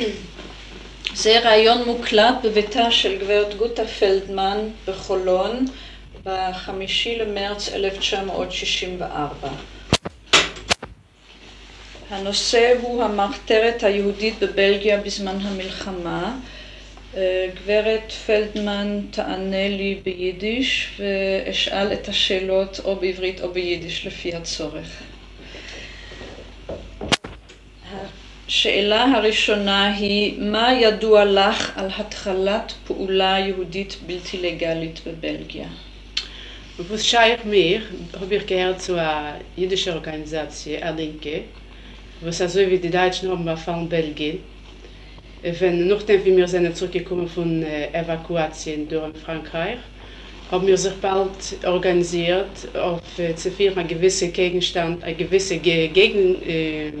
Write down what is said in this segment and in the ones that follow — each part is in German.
זה ראיון מוקלט בביתה של גברת גוטה פלדמן בחולון בחמישי למרץ 1964. הנושא הוא המחתרת היהודית בבלגיה בזמן המלחמה. אה, גברת פלדמן תענה לי ביידיש ואשאל את השאלות או בעברית או ביידיש לפי הצורך. השאלה הראשונה היא, מה ידוע לך על התחלת פעולה יהודית בלתי לגלית בבלגיה? Was scheich mir, habe ich gehört zu einer jüdischen Organisation, eine Linke, was also wie die Deutschen haben erfahren Belgien. Wenn, nachdem wir sind zurückgekommen von äh, Evakuation durch Frankreich, haben wir sich bald organisiert, auf äh, zu führen einen gewissen Gegenstand, einen gewissen Gegen, äh,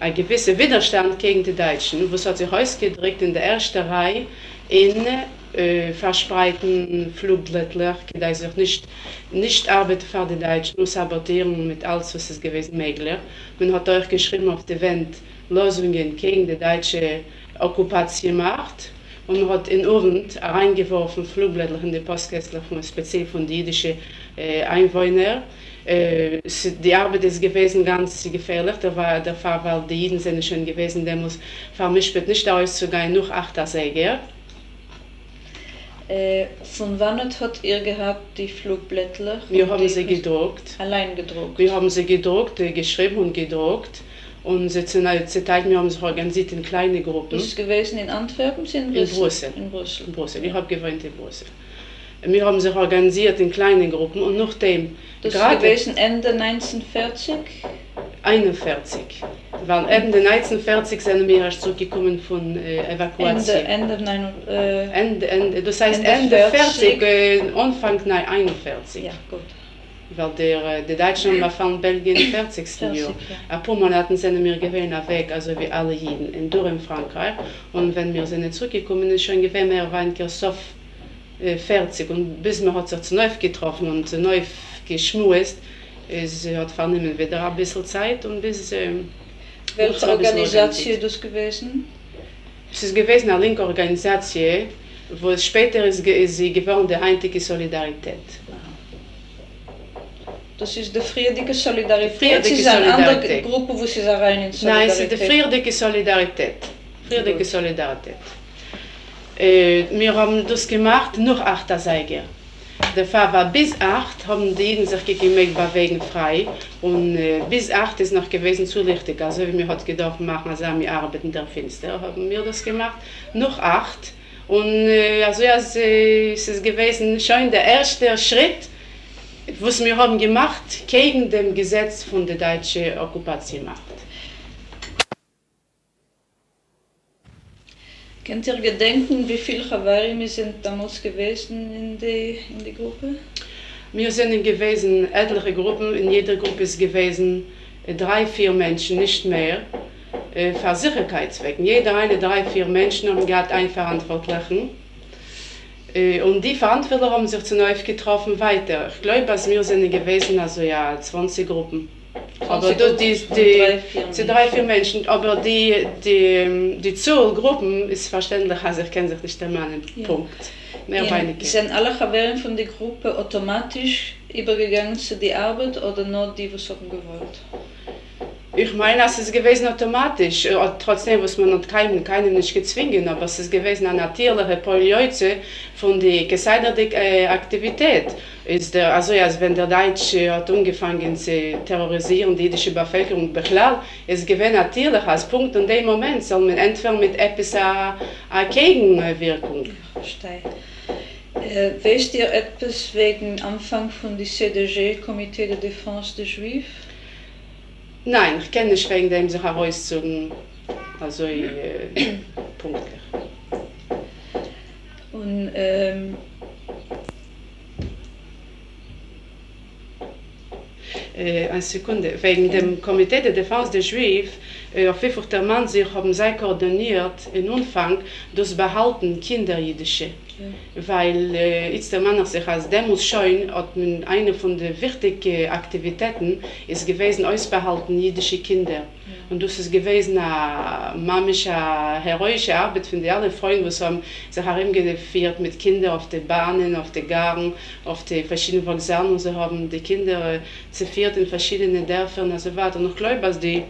ein gewisser Widerstand gegen die Deutschen, was hat sich ausgedrückt in der ersten Reihe in äh, verspreiten Flugblättler, die sich nicht, nicht arbeiten für die Deutschen, nur sabotieren mit alles, was es gewesen möglich. Man hat euch geschrieben auf der Wand Lösungen gegen die deutsche Okkupationsmacht und man hat in Urend reingeworfen Flugblättler in die Postkessler von speziell von den jüdischen äh, Einwohnern äh, die Arbeit ist gewesen ganz gefährlich, da war der Fall, weil die Jeden sind schon gewesen, der muss vermischt nicht auszugehen, noch Achtersäger. Äh, von wann hat ihr gehabt die Flugblättler? Wir haben sie gedruckt. Allein gedruckt? Wir haben sie gedruckt, äh, geschrieben und gedruckt. Und sie sind Zeit, wir haben sie organisiert in kleine Gruppen. Ist gewesen in Antwerpen? In Brüssel. In Brüssel. In Brüssel. Ich habe gewohnt in Brüssel. Wir haben sich organisiert in kleinen Gruppen und nachdem... Das ist gewesen Ende 1940? 41. Weil Ende 1940 sind wir erst zurückgekommen von äh, Evakuation. Ende, Ende, nein, äh, Ende, Ende, das heißt Ende, Ende 40, äh, Anfang nein, 41. Ja, gut. Weil der, äh, die Deutschen war von Belgien 40. 40 Jahr. Ja. Ein paar Monate sind wir gewesen weg, also wie alle Jeden, in Durham, Frankreich. Und wenn wir sind zurückgekommen, ist schon gewesen mehr ein Kirchhoff 40 und bis man hat sich zu neu getroffen und zu neu geschmust, es hat vernehmen wieder ein bisschen Zeit und bis... Ähm, Welche Organisation ist das gewesen? Es ist gewesen eine linke Organisation, wo es später ist, ist sie geworden die einzige Solidarität. Das ist die friedliche Solidarität. Friedliche ist eine andere Gruppe, wo sie rein in Solidarität. Nein, es ist die friedliche Solidarität. Friedliche Solidarität. Äh, wir haben das gemacht, nur acht Seiger. Der Fall war bis acht, haben die Jeden sich gegeben, war wegen frei. Und äh, bis acht ist noch gewesen zu richtig. Also wir hat gedacht, machen also wir arbeiten der Finster, haben wir das gemacht. Noch acht. Und äh, also ja, es, äh, es ist gewesen schon der erste Schritt, was wir haben gemacht gegen dem Gesetz von der deutschen Okkupationsmacht. Könnt ihr gedenken, wie viele Havarim sind damals gewesen in die, in die Gruppe? Wir sind gewesen, etliche Gruppen, in jeder Gruppe ist gewesen drei, vier Menschen, nicht mehr, äh, für Sicherheitszwecken. Jeder eine, drei, vier Menschen haben gehabt einen Verantwortlichen. Äh, und die Verantwortlichen haben sich zu neu getroffen weiter. Ich glaube, dass wir sind gewesen, also ja, 20 Gruppen. Aber die, die, die drei, vier Menschen, aber die, die, die Zollgruppen ist verständlich, also ich kenne sich nicht der Mann, ja. Punkt. Mehr ja. Sind alle Chaveren von der Gruppe automatisch übergegangen zu der Arbeit oder nur die, was haben gewollt? Ich meine, es ist gewesen automatisch. Äh, trotzdem muss man keinem, keinem nicht gezwungen, aber es ist gewesen eine natürliche Polize von der gescheiterten äh, Aktivität. Ist der, also ja, wenn der Deutsche hat angefangen zu terrorisieren, die jüdische Bevölkerung beklar, ist gewesen natürlich als Punkt in dem Moment soll man entweder mit etwas eine Gegenwirkung. Äh, weißt ihr etwas wegen Anfang von der CDG, Comité de Défense des Juifs? Nein, ich kenne nicht wegen dem sich herauszogen, also äh, punktlich. Und ähm, äh, eine Sekunde, wegen dem Komitee der Defense des Juifs, äh, auf wie der Mann sich haben sie koordiniert in Umfang das Behalten Kinderjüdische weil äh, jetzt der Mann sich als scheuen hat man eine von der wichtigen Aktivitäten ist gewesen ausbehalten jüdische Kinder. Und das ist gewesen eine mamische heroische Arbeit von der alle Freunde was haben sich herumgeführt mit Kindern auf den Bahnen auf den Garen auf die verschiedenen Vokzalen und sie haben die Kinder äh, zerfiert in verschiedene Dörfern also weiter noch glaube dass die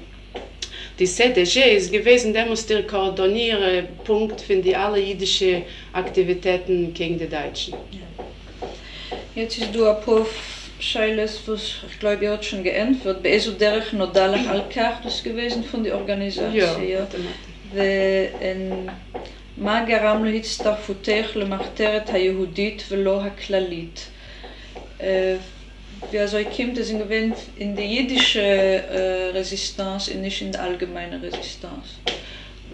die CDG ist gewesen, der muss der koordinieren Punkt für die alle jüdische Aktivitäten gegen die Deutschen. Ja. Jetzt ist du ein paar Scheiles, was ich glaube, ihr hat schon geändert wird. Bei derich נודע לך על כך, das gewesen von der Organisation. ומה גרם להצטרפותך למחתרת היהודית ולא הכללית? Wie also kommt es in, in die jüdische äh, Resistance und nicht in die allgemeine Resistance?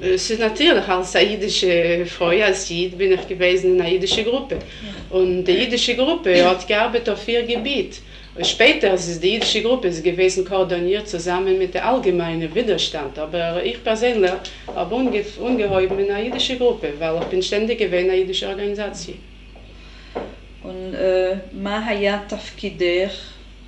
Es ist natürlich als eine jüdische Frau, als Jid bin ich gewesen in einer jüdischen Gruppe. Ja. Und die jüdische Gruppe hat gearbeitet auf ihr Gebiet. Und später ist die jüdische Gruppe gewesen koordiniert zusammen mit der allgemeinen Widerstand. Aber ich persönlich habe unge ungeheuer in einer jüdischen Gruppe, weil ich bin ständig gewesen in einer jüdischen Organisation. Und äh, Mahaya Tafkider,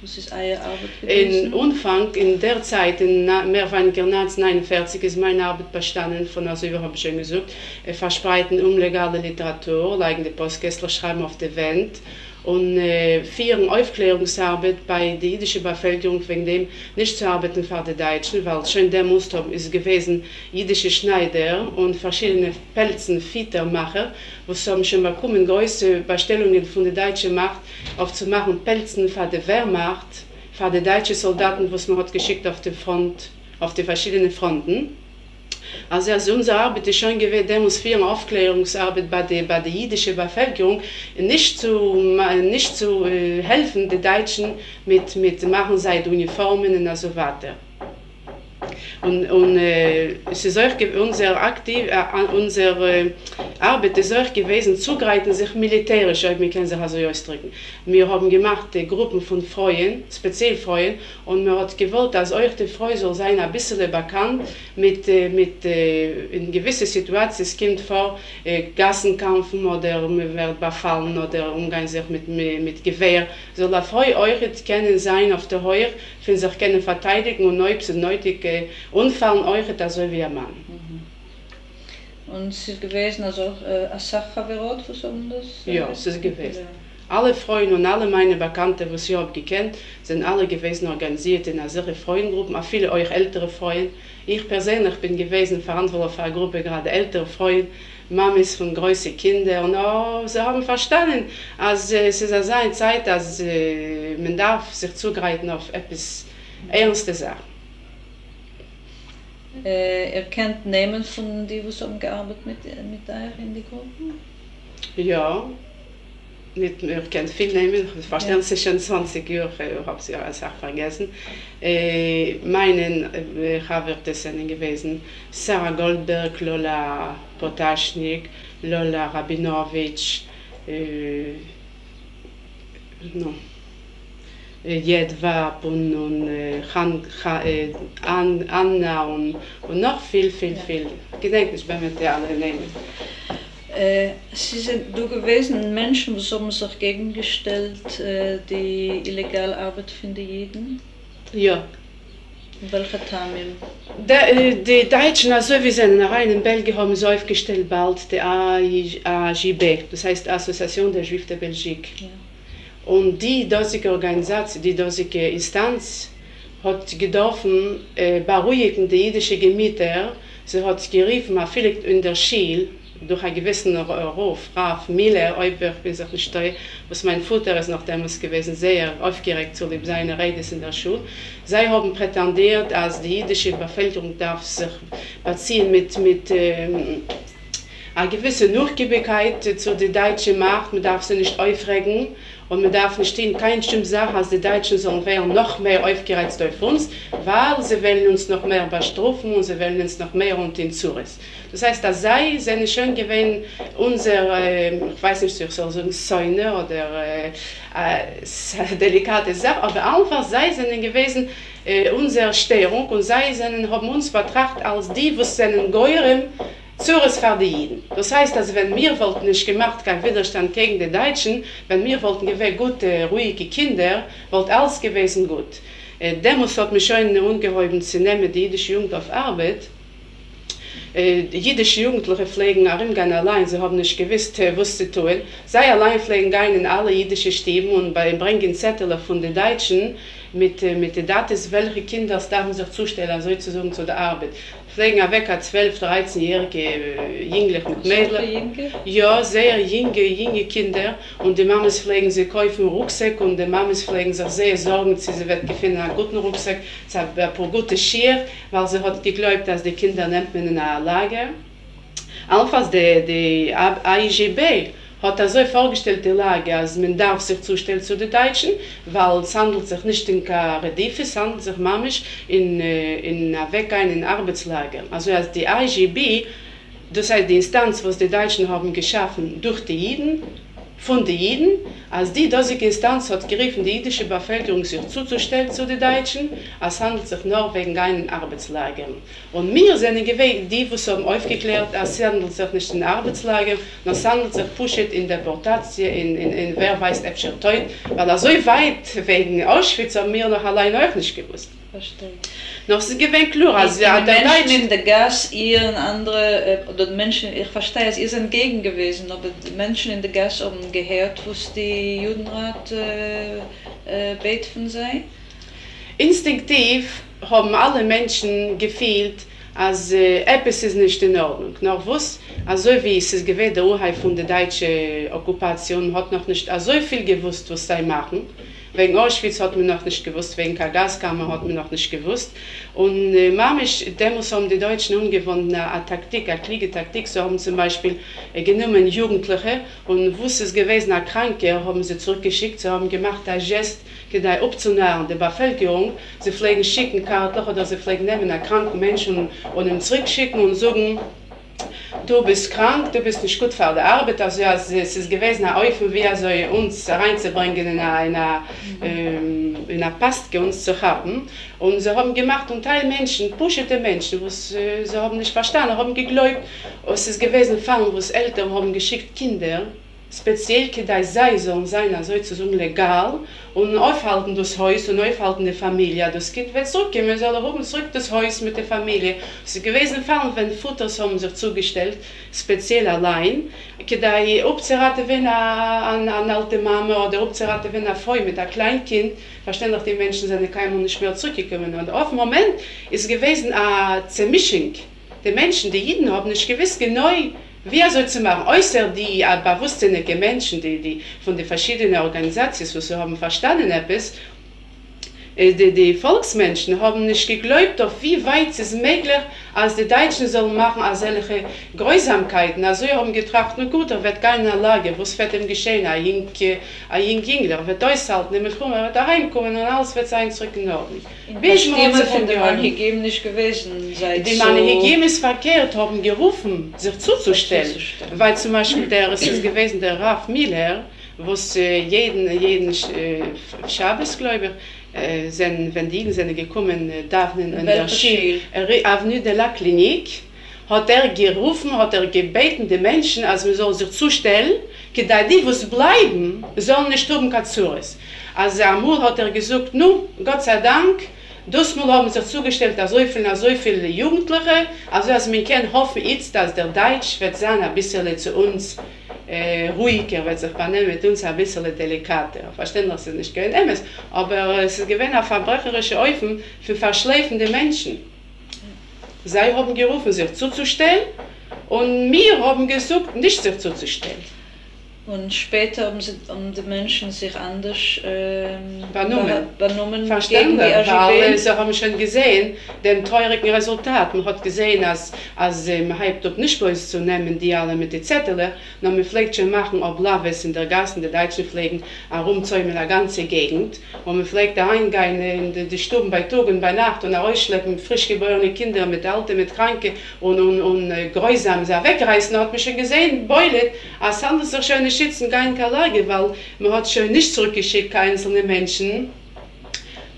was ist eure Arbeit gewesen? In Anfang, in der Zeit, in mehr als 1949, ist meine Arbeit bestanden von, also wir haben schon gesagt, äh, verbreiten unlegale Literatur, like die Postkessler schreiben auf der Wand und äh, vier Aufklärungsarbeit bei der jüdischen Bevölkerung wegen dem nicht zu arbeiten für die Deutschen, weil schon der Muster ist gewesen jüdische Schneider und verschiedene Pelzen, Fietermacher, wo es haben schon bekommen große Bestellungen von der deutschen Macht auf zu machen Pelzen für die Wehrmacht, für die deutschen Soldaten, was man hat geschickt auf die Front, auf die verschiedenen Fronten. Also, also unsere Arbeit ist schon gewesen, Demonstrieren, Aufklärungsarbeit bei der, bei der jüdischen Bevölkerung, nicht zu, nicht zu äh, helfen, die Deutschen mit, mit machen seit Uniformen und so weiter. Und, und äh, es ist auch unser, aktiv, äh, unsere Arbeit ist auch gewesen, zugreifen sich militärisch, wir können sich also ausdrücken. Wir haben gemacht die Gruppen von Freuen, speziell Freuen, und wir haben gewollt, dass euch die Freu soll sein, ein bisschen bekannt mit, äh, mit äh, in gewissen Situationen, es kommt vor, äh, Gassenkampfen oder man wird befallen oder umgehen sich mit, mit, mit Gewehr. Soll der Freu euch kennen sein auf der Heuer, für sich können verteidigen und neu, nötig äh, Unfall euch das so wie ein Mann. Mhm. Und es ist gewesen, also äh, Sachverwirrt, was haben das? Ja, es ist gewesen. Alle Freunde und alle meine Bekannte, die ich habe gekannt, sind alle gewesen organisiert in einer solchen Freundengruppe, auch viele euch ältere Freunde. Ich persönlich bin gewesen verantwortlich für eine Gruppe, gerade ältere Freunde, Mamis von größeren Kindern. Und oh, sie haben verstanden, als äh, es ist eine Zeit, dass äh, man darf sich zugreifen auf etwas ernste Sachen. Äh, er kennt Namen von die, die haben gearbeitet mit, mit euch in die Gruppen? Ja, nicht, ich kenne viele Namen, wahrscheinlich ja. schon 20 Jahre, ich habe sie als auch vergessen. Äh, meinen äh, das gewesen, Sarah Goldberg, Lola Potaschnik, Lola Rabinowitsch, äh, no. Jedwab und, und äh, Han, ha, äh, An, Anna und, und noch viel, viel, viel. Ich denke, ich bin mit der alle nehmen. Äh, Sie sind du gewesen Menschen, was haben sich gegengestellt, äh, die illegale Arbeit von den Jeden? Ja. Welche Tamil? Äh, die Deutschen, also wir sind rein in Belgien, haben sie aufgestellt bald die AJB, das heißt Association der Juifs der Belgique. Ja. Und die dosige Organisation, die dosige Instanz hat gedorfen äh, beruhigen die jüdische Gemieter. Sie hat geriefen, vielleicht in der Schil, durch einen gewissen Ruf, Raf Miller, Euber, bin ich nicht steu, was mein Vater ist noch damals gewesen, sehr aufgeregt zu lieb seine Rede in der Schule. Sie haben prätendiert, als die jüdische Bevölkerung darf sich beziehen mit, mit ähm, einer gewissen Nachgiebigkeit zu der deutschen Macht, man darf sie nicht aufregen, und man darf nicht stehen, keine Stimme sagen, als die Deutschen sollen werden noch mehr aufgereizt auf uns, weil sie wollen uns noch mehr bestrafen und sie wollen uns noch mehr unter den Zures. Das heißt, das sei, sind schon gewesen, unser, äh, ich weiß nicht, ich soll sagen, Säune oder äh, äh, delikate Sache, aber einfach sei sind gewesen, äh, unsere Störung und sei sind, haben uns betrachtet als die, die seinen Geuren Zures für die Jiden. Das heißt, dass wenn wir wollten nicht gemacht, kein Widerstand gegen die Deutschen, wenn wir wollten gewähnt gute, ruhige Kinder, wollte alles gewesen gut. Äh, Demos hat mich schon ungeheuben zu nehmen, die jüdische Jugend auf Arbeit, äh, jüdische Jugendliche pflegen auch im Gang allein, sie haben nicht gewusst, äh, was zu tun. Sie allein pflegen gehen in alle jüdische Stäben und bei bringen Zettel von den Deutschen mit, äh, mit den Daten, welche Kinder darf sich zustellen, sozusagen zu der Arbeit. Pflegen weg 12, 13-jährige äh, Jüngliche mit Mädchen. Ja, sehr junge, junge Kinder. Und die Mamas pflegen sie kaufen einen Rucksack und die Mamas pflegen sich sehr sorgen, dass sie wird finden einen guten Rucksack, sie hat ein paar gute Schier, weil sie hat geglaubt, dass die Kinder nimmt man in einer Lager. Allenfalls die, die AIGB hat er so vorgestellt die Lage, als man darf sich zustellen zu den Deutschen, weil es handelt sich nicht in Redife, es handelt sich mamisch in, äh, in einer ein in Arbeitslager. Also als die IGB, das heißt die Instanz, was die Deutschen haben geschaffen durch die Jiden, von den Jiden, als die dosige Instanz hat gerufen, die jüdische Bevölkerung sich zuzustellen zu den Deutschen, als handelt sich nur wegen einen Arbeitslager. Und wir sind gewählt, die, die haben aufgeklärt, als es handelt sich nicht in Arbeitslager, sondern es handelt sich pushet in Deportation, in, in, in wer weiß, öfter teut, weil er so weit wegen Auschwitz haben wir noch allein auch nicht gewusst. Verstehe. Noch sie gewinnt klar, also ja, der Menschen in der Gas, ihr und andere, äh, oder die Menschen, ich verstehe es, ihr seid gegen gewesen, aber die Menschen in der Gas haben gehört, was die Judenrat äh, äh, beten sei. Instinktiv haben alle Menschen gefühlt, als äh, etwas ist nicht in Ordnung. Noch was, also wie es ist gewesen, der Urheil von der deutschen Okkupation hat noch nicht so viel gewusst, was sie machen. Wegen Auschwitz hat man noch nicht gewusst, wegen der Gaskammer hat man noch nicht gewusst. Und äh, mamisch, demos haben die Deutschen umgewonnen eine Taktik, eine Kriegetaktik. So haben zum Beispiel äh, genommen Jugendliche und wo es gewesen, eine Kranke, haben sie zurückgeschickt. Sie haben gemacht ein Gest, gedei abzunahren der Bevölkerung. Sie pflegen schicken Karten oder sie pflegen nehmen einen kranken Menschen und, und ihn zurückschicken und sagen, du bist krank, du bist nicht gut für die Arbeit, also ja, es, ist gewesen, ein Eufel, wie also uns reinzubringen in eine, ähm, in eine Pastke uns zu haben. Und sie haben gemacht, und Teil Menschen, pushete Menschen, was, äh, sie haben nicht verstanden, haben geglaubt, es ist gewesen, Fallen, wo es Eltern haben geschickt Kinder, speziell kedai sei so sein also zu so legal und aufhalten das Haus und aufhalten die Familie. Das Kind wird zurück. Wir soll oben zurück das Haus mit der Familie. Sie gewesen fallen wenn Futter haben sich zugestellt speziell allein. Kedai observate wenn an an alte Mama oder observate wenn er voll mit der Kleinkind verstehen die Menschen seine kein nicht mehr zurückgekommen. Und auf Moment ist gewesen a Zermischung. Die Menschen die jeden haben nicht gewiss genau Wie soll zu machen? Äußer die äh, bewusstsinnige Menschen, die, die von den verschiedenen Organisationen, die sie haben verstanden etwas, die, die Volksmenschen haben nicht geglaubt, auf wie weit es möglich, als die Deutschen sollen machen, als solche Grausamkeiten. Also sie haben getracht, na gut, er wird keine Lage, was wird ihm geschehen? Ein Jink, ein Jink Jüngler wird aushalten, er wird daheim kommen und alles wird sein zurück in Ordnung. Wie ist man von dem Angegeben nicht gewesen? Seit Die so Mann Hygiene ist verkehrt, haben gerufen, sich zuzustellen. Weil zum Beispiel der, es ist gewesen, der Raf Miller, wo es äh, jeden, jeden äh, Schabesgläubiger, äh, sind, wenn die sind gekommen, äh, in, der Schiel, äh, Avenue de la Clinique, hat er gerufen, hat er gebeten, die Menschen, als wir sollen sich zustellen, da die, was bleiben, sollen nicht oben Katsuris. Also amul hat er gesagt, nu, Gott sei Dank, Das Mal haben sich zugestellt, dass so viele, so viele Jugendliche, also dass man kann hoffen jetzt, dass der Deutsch wird sein, ein bisschen zu uns äh, ruhiger, wird sich benehmen mit uns ein bisschen delikater. Verstehen, es nicht gehen ist, aber es ist gewinn ein verbrecherischer Eufen für verschläfende Menschen. Sie haben gerufen, sich zuzustellen und wir haben gesucht, nicht sich zuzustellen. Und später haben, sie, haben die Menschen sich anders ähm, Benommen. Verstanden, weil AGB. sie haben schon gesehen, den teurigen Resultat. Man hat gesehen, als, als äh, man hat dort nicht bloß zu nehmen, die alle mit den Zetteln, man pflegt schon machen, ob Laves in der Gassen, die Deutschen pflegen, herumzäumen in der ganzen Gegend. Und man pflegt da eingehen in die, die Stuben bei Tag und bei Nacht und ausschleppen frisch geborene Kinder mit Alten, mit Kranken und, und, und äh, Gräusam sie wegreißen. Hat man schon gesehen, Beulet, als handelt sich schon nicht schützen, keine Lage, weil man hat schon nicht zurückgeschickt, einzelne Menschen.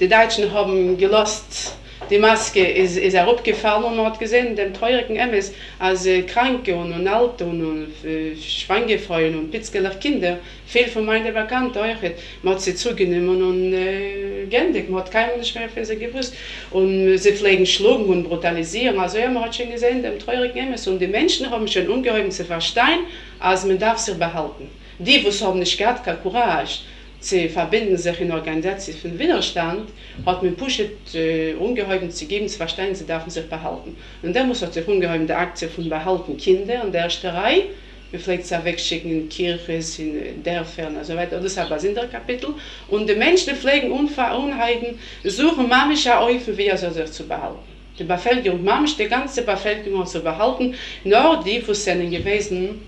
Die Deutschen haben gelost Die Maske ist, ist er abgefallen und man hat gesehen, dem teurigen Emmes, als äh, Kranke und, und Alte und, und äh, Schwangefreuen und Pitzgeler Kinder, viel von meinen Bekannten euch, man hat sie zugenommen und äh, gendig, man hat keinen nicht mehr für sie gewusst. Und sie pflegen schlugen und brutalisieren. Also ja, man hat schon gesehen, dem teurigen Emmes. Und die Menschen haben schon ungeheuer zu verstehen, als man darf sich behalten. Die, die haben nicht gehabt, keine Courage, zu verbinden sich in Organisationen Widerstand, hat man pushet äh, ungeheuer zu geben, zu verstehen, sie dürfen sich behalten. Und dann muss sich ungeheuer die Aktie von behalten Kinder an der wir vielleicht sie wegschicken in Kirchen, in Dörfern und so weiter. Das ist aber ein Kapitel. Und die Menschen pflegen Unheiten, suchen manchmal auf, wie er sich zu behalten. Die Bevölkerung, manchmal die ganze Bevölkerung zu behalten, nur die, die sind gewesen,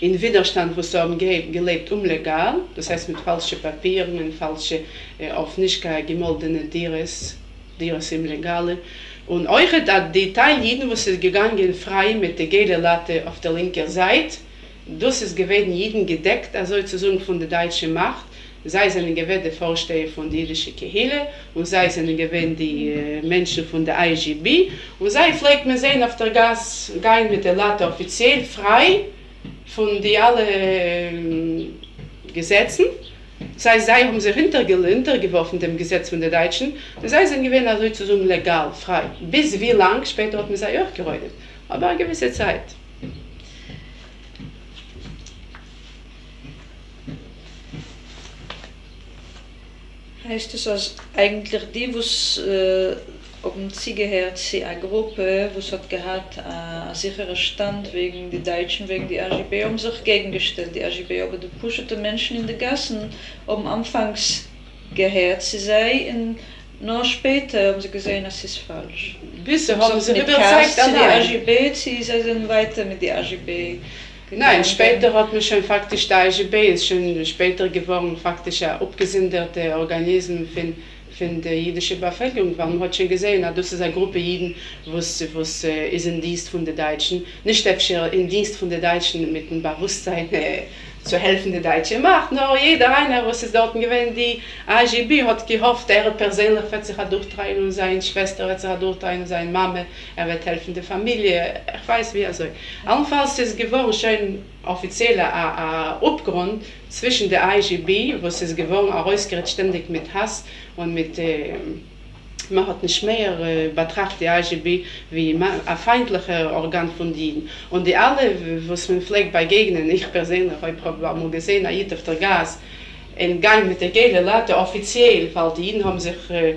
in Widerstand, wo sie haben gelebt, umlegal, das heißt mit falschen Papieren, mit falschen, äh, auf nicht gemoldene Dires, Dires im Legale. Und euch hat die Teil Jeden, wo sie gegangen frei mit der gelben Latte auf der linken Seite, das ist gewesen jeden gedeckt, also sozusagen von der deutschen Macht, sei es eine gewählte Vorsteher von der jüdischen Kehle und sei es eine gewählte äh, Menschen von der IGB und sei vielleicht man sehen auf der Gas gehen mit der Latte offiziell frei von den alle äh, Gesetzen. Heißt, sie haben sich hintergeworfen dem Gesetz von den Deutschen. Das heißt, sie gewinnen also sozusagen legal, frei. Bis wie lang, später hat man sie auch geräutet. Aber eine gewisse Zeit. Heißt das, dass eigentlich die, was äh, sie gehört, sie eine Gruppe, die hat gehabt, einen sicheren Stand wegen die Deutschen, wegen die AGB, haben sich gegengestellt, die AGB, aber die pushete Menschen in den Gassen haben anfangs gehört, sie sei in nur später haben sie gesehen, das ist falsch. Bis haben sie überzeugt allein. Die AGB, sie sind weiter mit der AGB. Nein, später hat man schon faktisch, der AGB ist schon später geworden, faktisch ein abgesinderte Organismus von von der jüdischen Bevölkerung, weil man hat schon gesehen, das ist eine Gruppe Jiden, was äh, ist in Dienst von den Deutschen, nicht in Dienst von den Deutschen mit dem Bewusstsein äh, zu helfen der deutsche Macht, nur jeder einer, was es dort gewesen, die AGB hat gehofft, er persönlich wird sich durchtreiben und seine Schwester wird sich durchtreiben und seine Mama, er wird helfen der Familie, ich weiß wie er soll. Allenfalls ist geworden schon offiziell ein Abgrund zwischen der AGB, was es geworden, auch ständig mit Hass und mit äh, man hat nicht mehr äh, betrachtet die AGB wie ein feindlicher Organ von denen. Und die alle, was man vielleicht bei Gegenden, ich persönlich habe mal gesehen, hier auf der Gas, in Gang mit der Gele Leute offiziell, weil die Ihnen haben sich, äh,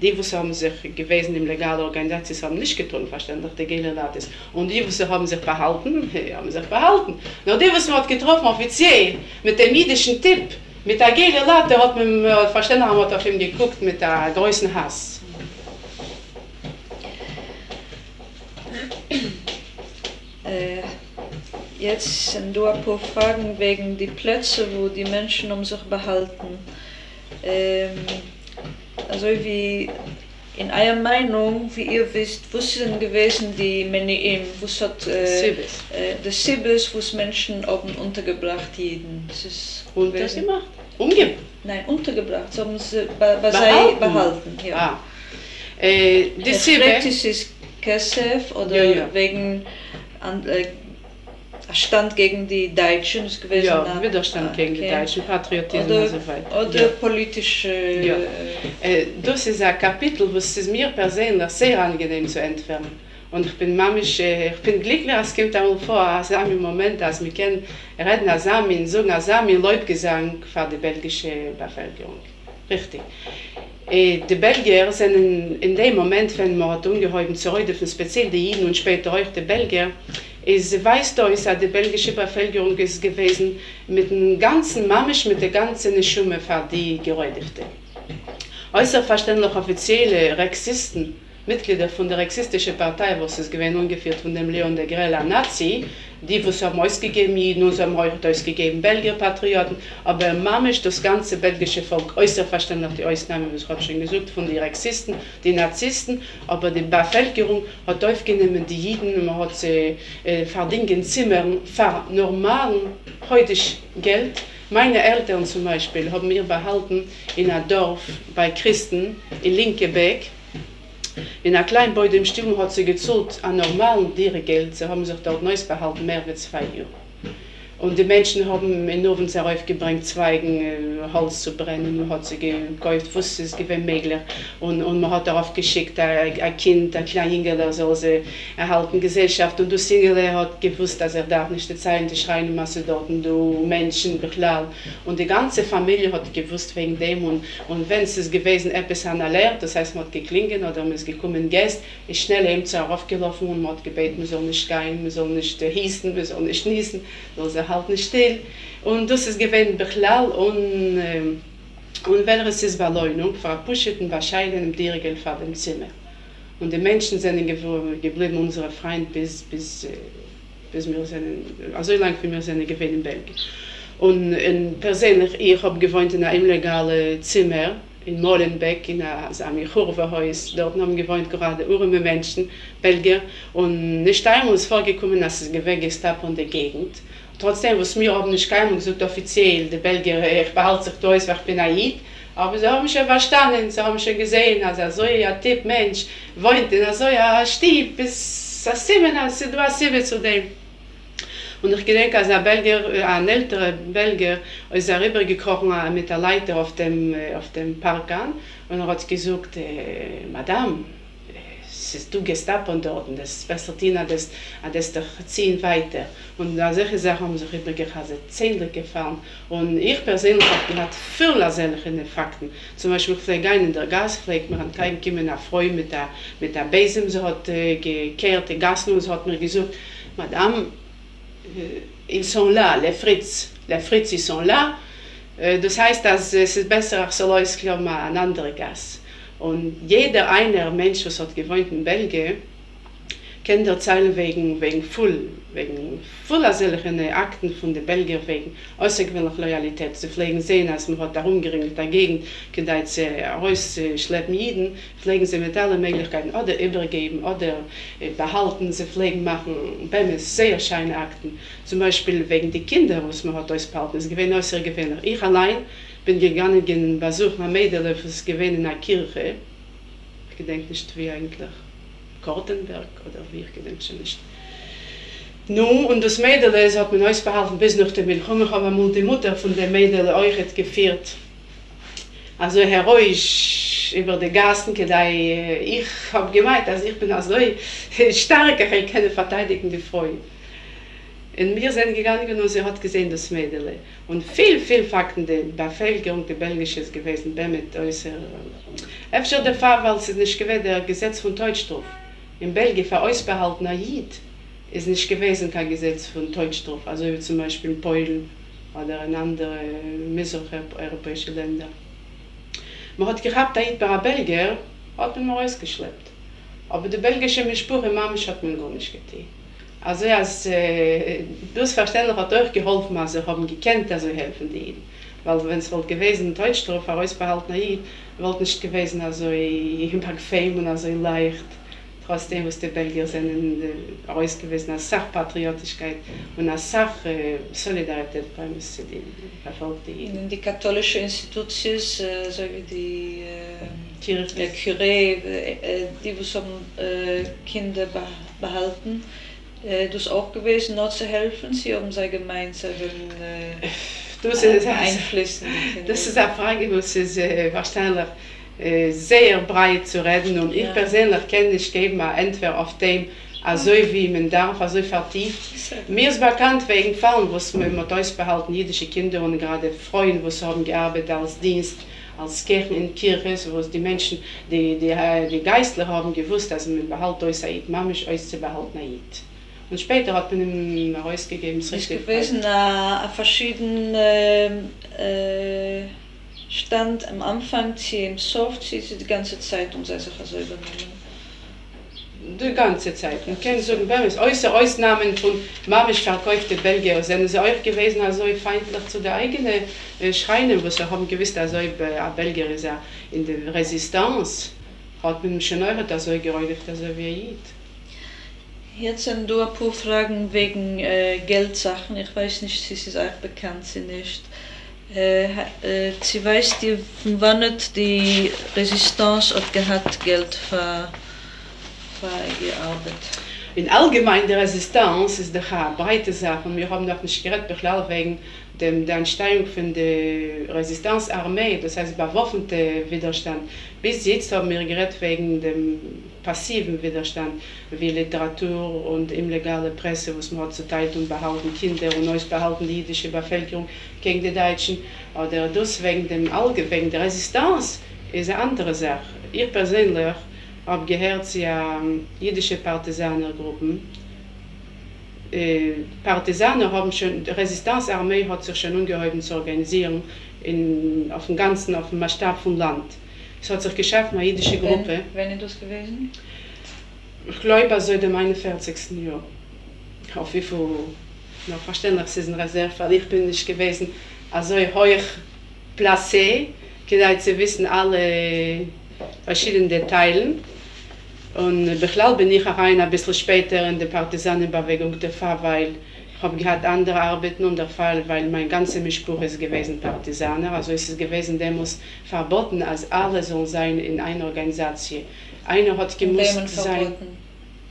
die, die haben sich gewesen im legalen Organisation, haben nicht getan, verständlich, der Gele Leute Und die, die haben sich behalten, haben sich behalten. Nur die, die hat getroffen, offiziell, mit dem jüdischen Tipp, mit der Gele Leute hat man äh, verstanden, haben wir auf ihn geguckt, mit der größten Hass. Äh, jetzt ein paar Fragen wegen die Plätze, wo die Menschen um sich behalten. Ähm, also wie in eurer Meinung, wie ihr wisst, wo sind gewesen die Meniim, wo hat äh, Sibis. äh, das Sibis, wo es Menschen oben untergebracht jeden. Das ist Untergebracht? Umge Nein, untergebracht, so haben sie bei, bei behalten. behalten ja. Ah. Äh, das Sibis ist Kesef oder ja, ja. wegen an, äh, Stand gegen die Deutschen ist gewesen. Ja, Widerstand gegen die Deutschen, Patriotismus oder, und so weiter. Oder ja. politische... Ja. Äh, das ist ein Kapitel, was es mir persönlich sehr angenehm zu entfernen. Und ich bin mamisch, äh, ich bin glücklich, es kommt einmal vor, als im Moment, als wir kennen, reden Asami, sagen Asami, Leutgesang für die belgische Bevölkerung. Richtig. Äh, die Belgier sind in, in dem Moment, wenn man hat ungeheuer zurückgerufen, speziell die Jiden und später auch die Belgier, ist weiß dass die belgische Bevölkerung ist gewesen mit dem ganzen Mamisch, mit der ganzen Schumme für die Geräudigte. Äußerverständlich offizielle Rexisten, Mitglieder von der Rexistischen Partei, was es gewesen ungefähr von dem Leon de Grella Nazi, die was haben ausgegeben, Jeden, haben auch ausgegeben, Belgier Patrioten, aber mamisch das ganze belgische Volk äußerst verständlich die Ausnahme, was habe schon gesagt, von den Rexisten, die Nazisten, aber die Bevölkerung hat aufgenommen, die Jeden, man hat sie äh, verdient Zimmern, für normalen, heutigen Geld, Meine Eltern zum Beispiel haben mir behalten in einem Dorf bei Christen in Linkebeck. In einer kleinen Beute im Stil hat sie gezahlt an normalen Geld, sie haben sich dort Neues behalten, mehr als zwei Jahre. Und die Menschen haben in Oven heraufgebracht, Zweigen, äh, Holz zu brennen. Man hat sie gekauft, wusste es gewesen möglich. Und, und man hat darauf geschickt, ein, Kind, ein kleiner Ingele, soll sie erhalten, Gesellschaft. Und das Ingele hat gewusst, dass er darf nicht die Zeilen, die schreien Masse dort, und du Menschen, Bechlal. Und die ganze Familie hat gewusst wegen dem. Und, und wenn es gewesen etwas an erlernt, das heißt, man hat geklingelt oder man ist gekommen, Gäste, ist schnell eben zu heraufgelaufen und man hat gebeten, man soll nicht gehen, man soll nicht äh, hießen, man soll nicht niesen. Halt nicht still. Und das ist gewesen Bechlal und, äh, und welches ist Verleumdung, verpuscheten wahrscheinlich im Dirigel vor dem Zimmer. Und die Menschen sind geblieben, unsere Freunde, bis, bis, äh, bis wir sind, also so lange wie wir sind gewesen in Belgien. Und in, persönlich, ich habe gewohnt in einem illegalen Zimmer, in Molenbeek, in einem Kurvehaus. Dort haben gewohnt gerade urme Menschen, Belgier. Und nicht einmal ist vorgekommen, dass es gewesen ist von der Gegend. Trotzdem, was mir haben nicht keinem gesagt, offiziell, die Belgier, ich behalte sich da, ich bin Aid, aber sie haben schon verstanden, sie haben schon gesehen, also so ein Typ Mensch wohnt in so ein Stieb, bis das Sieben, also du hast Sieben zu dem. Und ich denke, als ein Belgier, ein älterer Belgier, ist er rübergekrochen mit der Leiter auf dem, auf dem Park an und er hat gesagt, äh, Madame, ist du und dort, und das besser, Tina, das, das doch ziehen weiter. Und da solche Sachen haben sich gerade zähnlich gefallen. Und ich persönlich habe gehabt viele solche Fakten. Zum Beispiel, ich pflege einen in der Gaspflege, wir haben keinen kommen, eine Frau mit der, mit der Besen, sie hat äh, gekehrt, die Gassen, und sie hat mir gesagt, Madame, äh, ils sont là, les Fritz, les Fritz, ils sont là. Äh, das heißt, dass es ist besser, als soll es ein anderer Gas. Und jeder eine Mensch, was hat gewohnt in Belgien, kennt der Zeile wegen, wegen Full, wegen voller solchen Akten von den Belgier wegen außergewöhnlich Loyalität. Sie pflegen sehen, als man hat darum geringelt dagegen, gedeiht sie rausschleppen jeden, pflegen sie mit allen Möglichkeiten oder übergeben oder äh, behalten, sie pflegen machen, beim sehr scheine Akten. Zum Beispiel wegen die Kinder, was man hat ausbehalten, es gewinnt außergewöhnlich. Ich allein bin gegangen in Besuch nach Mädel, was gewesen in der Kirche. Ich gedenke nicht wie eigentlich Kortenberg oder wie ich gedenke schon nicht. Nun, und das Mädel das hat mir neues behalten bis nach dem Willkommen. Habe mal die Mutter von dem Mädel euch hat geführt. Also heroisch über die Gassen, gedei, ich habe gemeint, dass ich bin also stark, ich kann verteidigen die Freude. Und wir sind gegangen und sie hat gesehen das Mädel. Und viel, viel Fakten, die Bevölkerung, die belgische ist gewesen, bei mit äußer. Efter der Fall, weil es nicht gewesen der Gesetz von Deutschstoff. In Belgien für ausbehalten Aid ist nicht gewesen kein Gesetz von Deutschstoff. Also wie zum Beispiel in Polen oder in anderen mitteleuropäischen Ländern. Man hat gehabt, Aid bei Belgier, hat man rausgeschleppt. Aber die belgische Mischbuche, Mamisch hat man gar nicht getan. Also als äh, das Verständnis hat euch geholfen, also haben gekannt, also helfen die ihnen. Weil wenn es wohl gewesen, Deutschdorf herausbehalten, ich wollte nicht gewesen, also ich bin bequem und also leicht. Trotzdem, was die Belgier sind, in, äh, ausgewiesen als Sachpatriotigkeit und als Sachsolidarität beim SCD, verfolgt die ihnen. Die katholische Institutionen, äh, so wie die äh, Kirche, äh, Curé, äh, die haben äh, Kinder behalten, äh, das auch gewesen, noch zu helfen. Sie haben sehr gemeinsam äh, das ist, Einflüsse. Das ist eine Frage, wo Sie äh, wahrscheinlich äh, sehr breit zu reden und ja. ich persönlich kenne ich gebe mal entweder auf dem also wie man darf, also vertieft. Mir ist bekannt wegen Fallen, was wir mit uns behalten, jüdische Kinder und gerade Freunde, die haben gearbeitet als Dienst, als Kirchen in Kirche, wo die Menschen, die, die, die Geistler haben gewusst, dass man behalten uns Eid, Mamisch uns zu behalten Eid. Und später hat man ihm herausgegeben, es ist gewesen, ein verschiedener äh, Stand am Anfang, sie im Soft, sie die ganze Zeit um sich so übernehmen. Die ganze Zeit. Man kann sagen, wenn es äußere Ausnahmen von Mamisch verkaufte Belgier. Sind, sie euch gewesen, also feindlich zu der eigenen äh, Schreine, wo sie haben gewusst, also Belgier ist in der Resistenz, hat man schon gehört, also geräumt, also wie er Jetzt sind nur ein paar Fragen wegen äh, Geldsachen. Ich weiß nicht, sie ist euch bekannt, sie nicht. Äh, äh, sie weiß, die, wann hat die Resistance hat gehabt Geld für bei Ihrer Arbeit? In allgemein der Resistenz ist eine breite Sache. Wir haben noch nicht geredet, wegen dem, der Entstehung von der Resistenzarmee, das heißt bewaffnete Widerstand. Bis jetzt haben wir geredet wegen dem passiven Widerstand, wie Literatur und illegale Presse, was man zurzeit und behalten Kinder und neues behalten die jüdische Bevölkerung gegen die Deutschen. Oder das wegen, dem, wegen der Resistenz ist eine andere Sache. Ich persönlich habe gehört zu jüdische Partisanergruppen, äh, Partisaner haben schon, die Resistenzarmee hat sich schon ungeheuer zu organisieren in, auf dem ganzen, auf dem Maßstab vom Land. Es hat sich geschafft, eine jüdische Gruppe. Wann ist das gewesen? Ich glaube, so in dem 41. Jahr. Auf wie viel, noch verständlich, es ist eine Reserve, weil ich bin nicht gewesen, also hoch placé, gedeiht zu wissen alle verschiedenen Details. Und Bechlal bin ich auch ein bisschen später in der Partisanenbewegung der Fall, weil ich habe gehabt andere Arbeiten und der Fall, weil mein ganzer Mischbuch ist gewesen Partisaner. Also ist es gewesen, der muss verboten, als alle sollen sein in einer Organisation. Einer hat gemusst sein.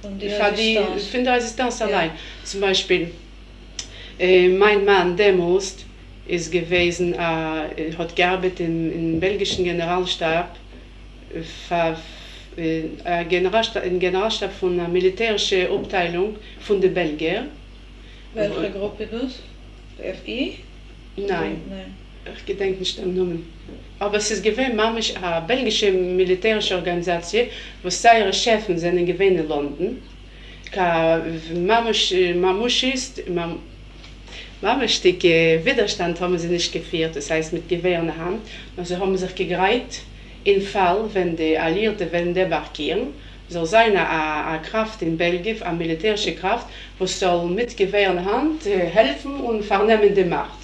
Von Resistenz? Von der Resistenz allein. Ja. Zum Beispiel, äh, mein Mann, der muss, ist gewesen, äh, hat gearbeitet im, im belgischen Generalstab, äh, ein Generalstab, ein Generalstab von einer militärischen Abteilung von den Belgiern. Welche Gruppe das? FI? Nein. Nein. Ich denke nicht an Namen. Aber es ist gewesen, manchmal eine belgische militärische Organisation, wo seine Chefen sind gewesen in London. Mamusch ist, Mamusch die Widerstand haben sie nicht geführt, das heißt mit Gewehr in der Hand. Also haben sich gegreift, in Fall, wenn die Alliierte wollen debarkieren, soll sein eine Kraft in Belgien, eine militärische Kraft, die soll mit Gewehr in Hand äh, helfen und vernehmen die Macht.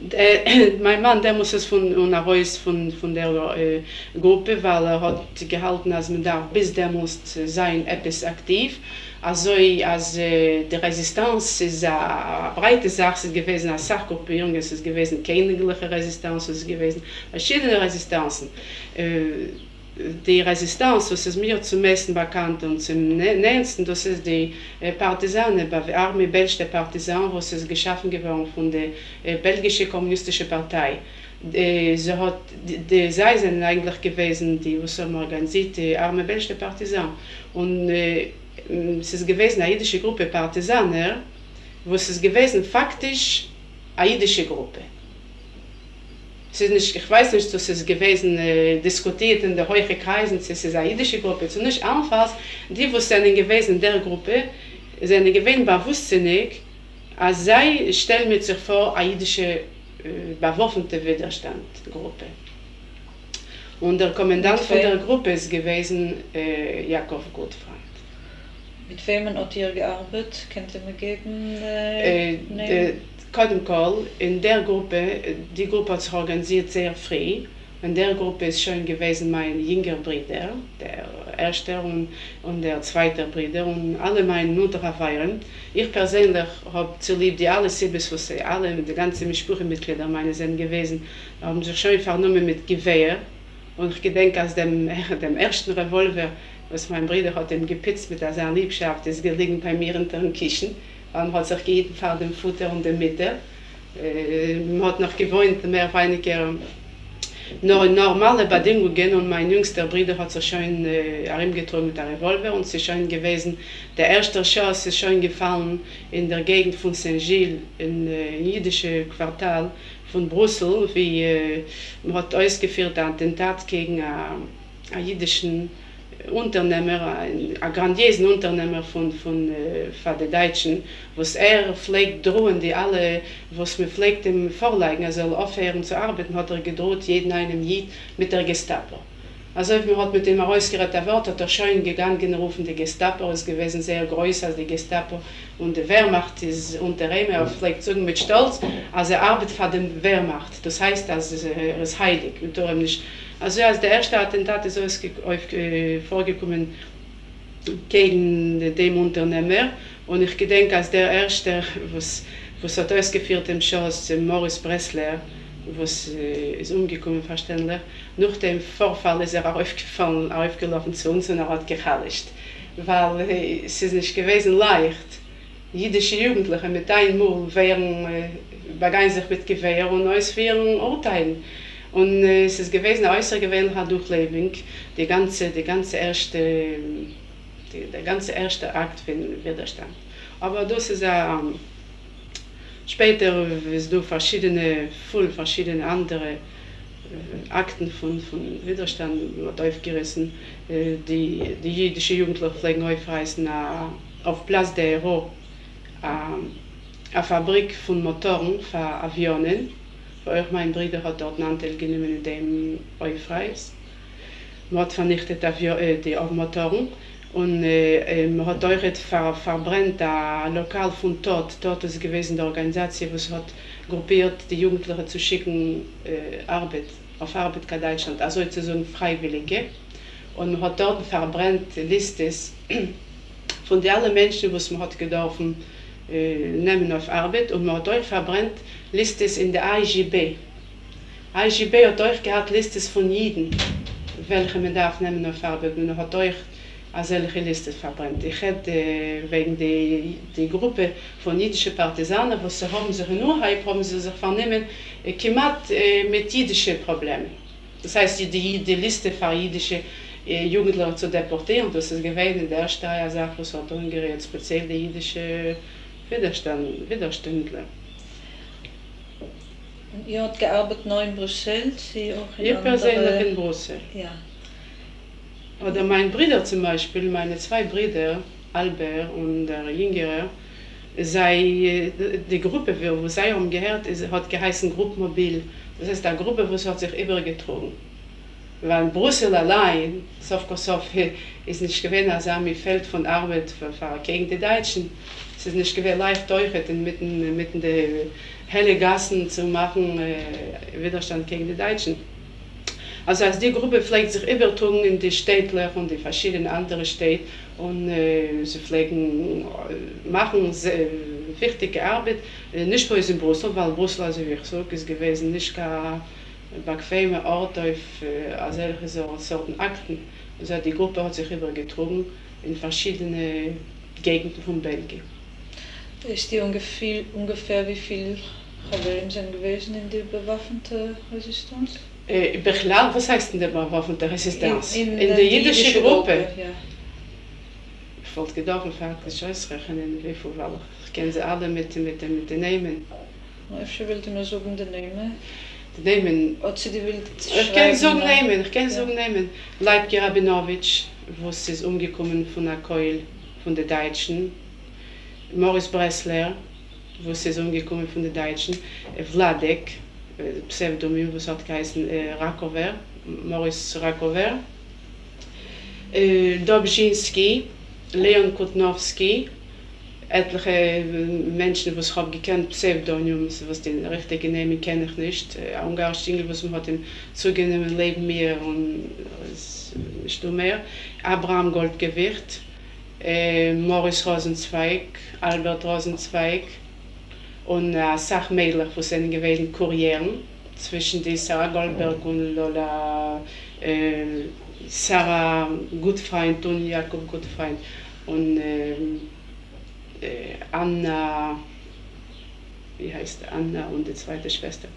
Mein Mann, der muss es von einer Reus von, von der äh, Gruppe, weil er hat gehalten, dass man da bis der muss sein, etwas aktiv. Also, als äh, die Resistenz ist eine breite Sache, es gewesen eine Sachgruppierung, es ist gewesen keine Resistenz, es ist gewesen verschiedene Resistenzen. Äh, die Resistenz, was ist mir zum meisten bekannt und zum nächsten, das ist die äh, Partisanen, die Armee Belgische Partisanen, was ist geschaffen geworden von der äh, belgischen kommunistischen Partei. Die, sie hat, die, die sind eigentlich gewesen, die, was man organisiert, die Armee Belgische Partisanen. Und äh, es ist gewesen eine jüdische Gruppe Partisaner, wo es gewesen faktisch eine jüdische Gruppe. Es ist nicht, ich weiß nicht, dass es gewesen äh, diskutiert in der hohen Kreisen, es ist eine jüdische Gruppe, es ist nicht einfach, die, die sind gewesen in der Gruppe, sind gewesen bewusstsinnig, als sei, stellen mir sich vor, eine jüdische äh, bewaffnete Widerstandgruppe. Und der Kommandant von der Gruppe ist gewesen äh, Jakob Gottfried. Mit wem hat ihr gearbeitet? Könnt ihr mir geben? Äh, äh, Kodem Kol, in der Gruppe, die Gruppe hat sich organisiert sehr früh. In der Gruppe ist schon gewesen mein jünger Bruder, der erste und, und der zweite Bruder und alle meine Mutter feiern. Ich persönlich habe zu lieb die alle Sibis, was sie alle, die ganze Mischbuche-Mitglieder meine sind gewesen, haben sich schon vernommen mit Gewehr. Und ich denke, als dem, dem ersten Revolver was mein Bruder hat ihm gepitzt mit seiner Liebschaft, ist gelegen bei mir in den Küchen. Man hat sich jeden Fall dem Futter und der Mitte. Äh, man hat noch gewohnt, mehr weniger nur in normale Bedingungen und mein jüngster Bruder hat sich schon äh, getrunken mit der Revolver und es ist schon gewesen, der erste Schuss ist schon gefallen in der Gegend von Saint-Gilles, in äh, jüdischen Quartal von Brüssel, wie äh, man hat ausgeführt ein Attentat gegen äh, einen jüdischen Unternehmer, ein, ein grandiesen Unternehmer von, von, äh, von den Deutschen, was er pflegt drohen, die alle, was mir pflegt ihm vorlegen, soll aufhören zu arbeiten, hat er gedroht, jeden einem Jid mit der Gestapo. Also man hat mit dem herausgerettet Wort, hat er schon gegangen, gerufen, die Gestapo ist gewesen sehr groß als die Gestapo und die Wehrmacht ist unter ihm, er pflegt zu mit Stolz, also er arbeitet für die Wehrmacht, das heißt, er ist heilig, mit dem nicht Also als der erste Attentat ist es äh, vorgekommen gegen den Unternehmer und ich gedenke als der erste, was was hat ausgeführt im Schoss, Morris Bressler, was äh, ist umgekommen verständlich. Nach dem Vorfall ist er aufgefallen, aufgelaufen zu uns und er hat gehalten. Weil äh, es ist nicht gewesen leicht. Jüdische Jugendliche mit einem Mal wären, äh, begann sich mit Gewehr und uns wären urteilen. Und äh, es ist gewesen eine außergewöhnliche Durchlebung, die ganze, die ganze erste, die, der ganze erste Akt von Widerstand. Aber das ist ein ähm, Später wirst du verschiedene, voll verschiedene andere äh, Akten von, von Widerstand aufgerissen. Äh, die, die jüdische Jugendliche pflegen aufreißen äh, auf Platz der Hero eine Fabrik von Motoren für Avionen. Euch, mein Bruder hat dort einen Anteil genommen in dem Aufreiß. Man hat vernichtet die Motoren. Und äh, man hat euch ver, verbrennt ein Lokal von Tod. Tod ist gewesen die Organisation, die hat gruppiert, die Jugendlichen zu schicken äh, Arbeit, auf Arbeit in Deutschland, also sozusagen Freiwillige. Und man hat dort verbrennt Listes von allen Menschen, die man hat gedorfen äh, nehmen auf Arbeit. Und man euch verbrennt Listes in der IGB. IGB hat euch gehabt Listes von Jeden, welche man darf nehmen auf Arbeit. Und man hat euch als solche Liste verbrennt. Ich hätte äh, wegen der die Gruppe von jüdischen Partisanen, wo sie haben sich nur halb, haben sie sich vernehmen, äh, gemacht äh, mit jüdischen Problemen. Das heißt, die, die Liste für jüdische äh, Jugendliche zu deportieren, das ist gewesen in der ersten Sache, was hat umgerät, speziell die jüdische Widerstand, Widerständler. Ihr habt gearbeitet neu in Brüssel, Sie auch in Ich persönlich in Brüssel. Ja. Oder mein Bruder zum Beispiel, meine zwei Brüder, Albert und der Jüngere, sei die Gruppe, wo sie umgehört ist, hat geheißen Gruppmobil. Das heißt, eine Gruppe, wo hat sich übergetragen. Weil Brüssel allein, Sof Kosof, ist nicht gewesen, als er Feld von Arbeit für, für, gegen die Deutschen. Es ist nicht gewesen, live durch, mitten, mitten der helle Gassen zu machen, äh, Widerstand gegen die Deutschen. Also als die Gruppe pflegt sich übertun in die Städte und die verschiedenen anderen Städte und äh, sie pflegen, äh, machen sehr wichtige Arbeit, äh, nicht uns in Brüssel, weil Brüssel, also wie ich sage, ist gewesen nicht kein bequemer Ort auf äh, solche so, Sorten Akten. Also die Gruppe hat sich übergetrunken in verschiedene Gegenden von Belgien. Ist die ungefähr, ungefähr wie viele Chaverim sind gewesen in der bewaffneten Resistenz? Äh, Bechlal, was heißt denn der bewaffnete Resistenz? In, in, in der jüdischen Gruppe. ja. Ich wollte gedacht, ich werde das ausrechnen, wie viel, weil ich kenne sie alle mit, mit, mit den Namen. Efter wilde me zoeken de nemen. Die Namen, Wat ze die wilde ich kenne so Namen, ich kenne so Ja. Namen. Leibke Rabinowitsch, wo es ist umgekommen von der Keul, von den Deutschen. Morris Bressler, wo es ist umgekommen von den Deutschen. Äh, Vladek, äh, Pseudonym, was hat geheißen, äh, Rakover, Morris Rakover. Dobzhinski, Leon Kutnowski, etliche Menschen, ich habe gekannt, Pseudonyms, was die richtige Namen kenne ich nicht. Ungarische Dinge, was man hat im zugenommen Leben mehr und nur mehr. Abraham Goldgewicht, äh, Morris Rosenzweig, Albert Rosenzweig und äh, Sachmädler, wo sind gewesen Kurieren zwischen die Sarah Goldberg und Lola äh, Sarah Gutfreund und Jakob Gutfreund und ähm, äh, Anna, wie heißt Anna und die zweite Schwester.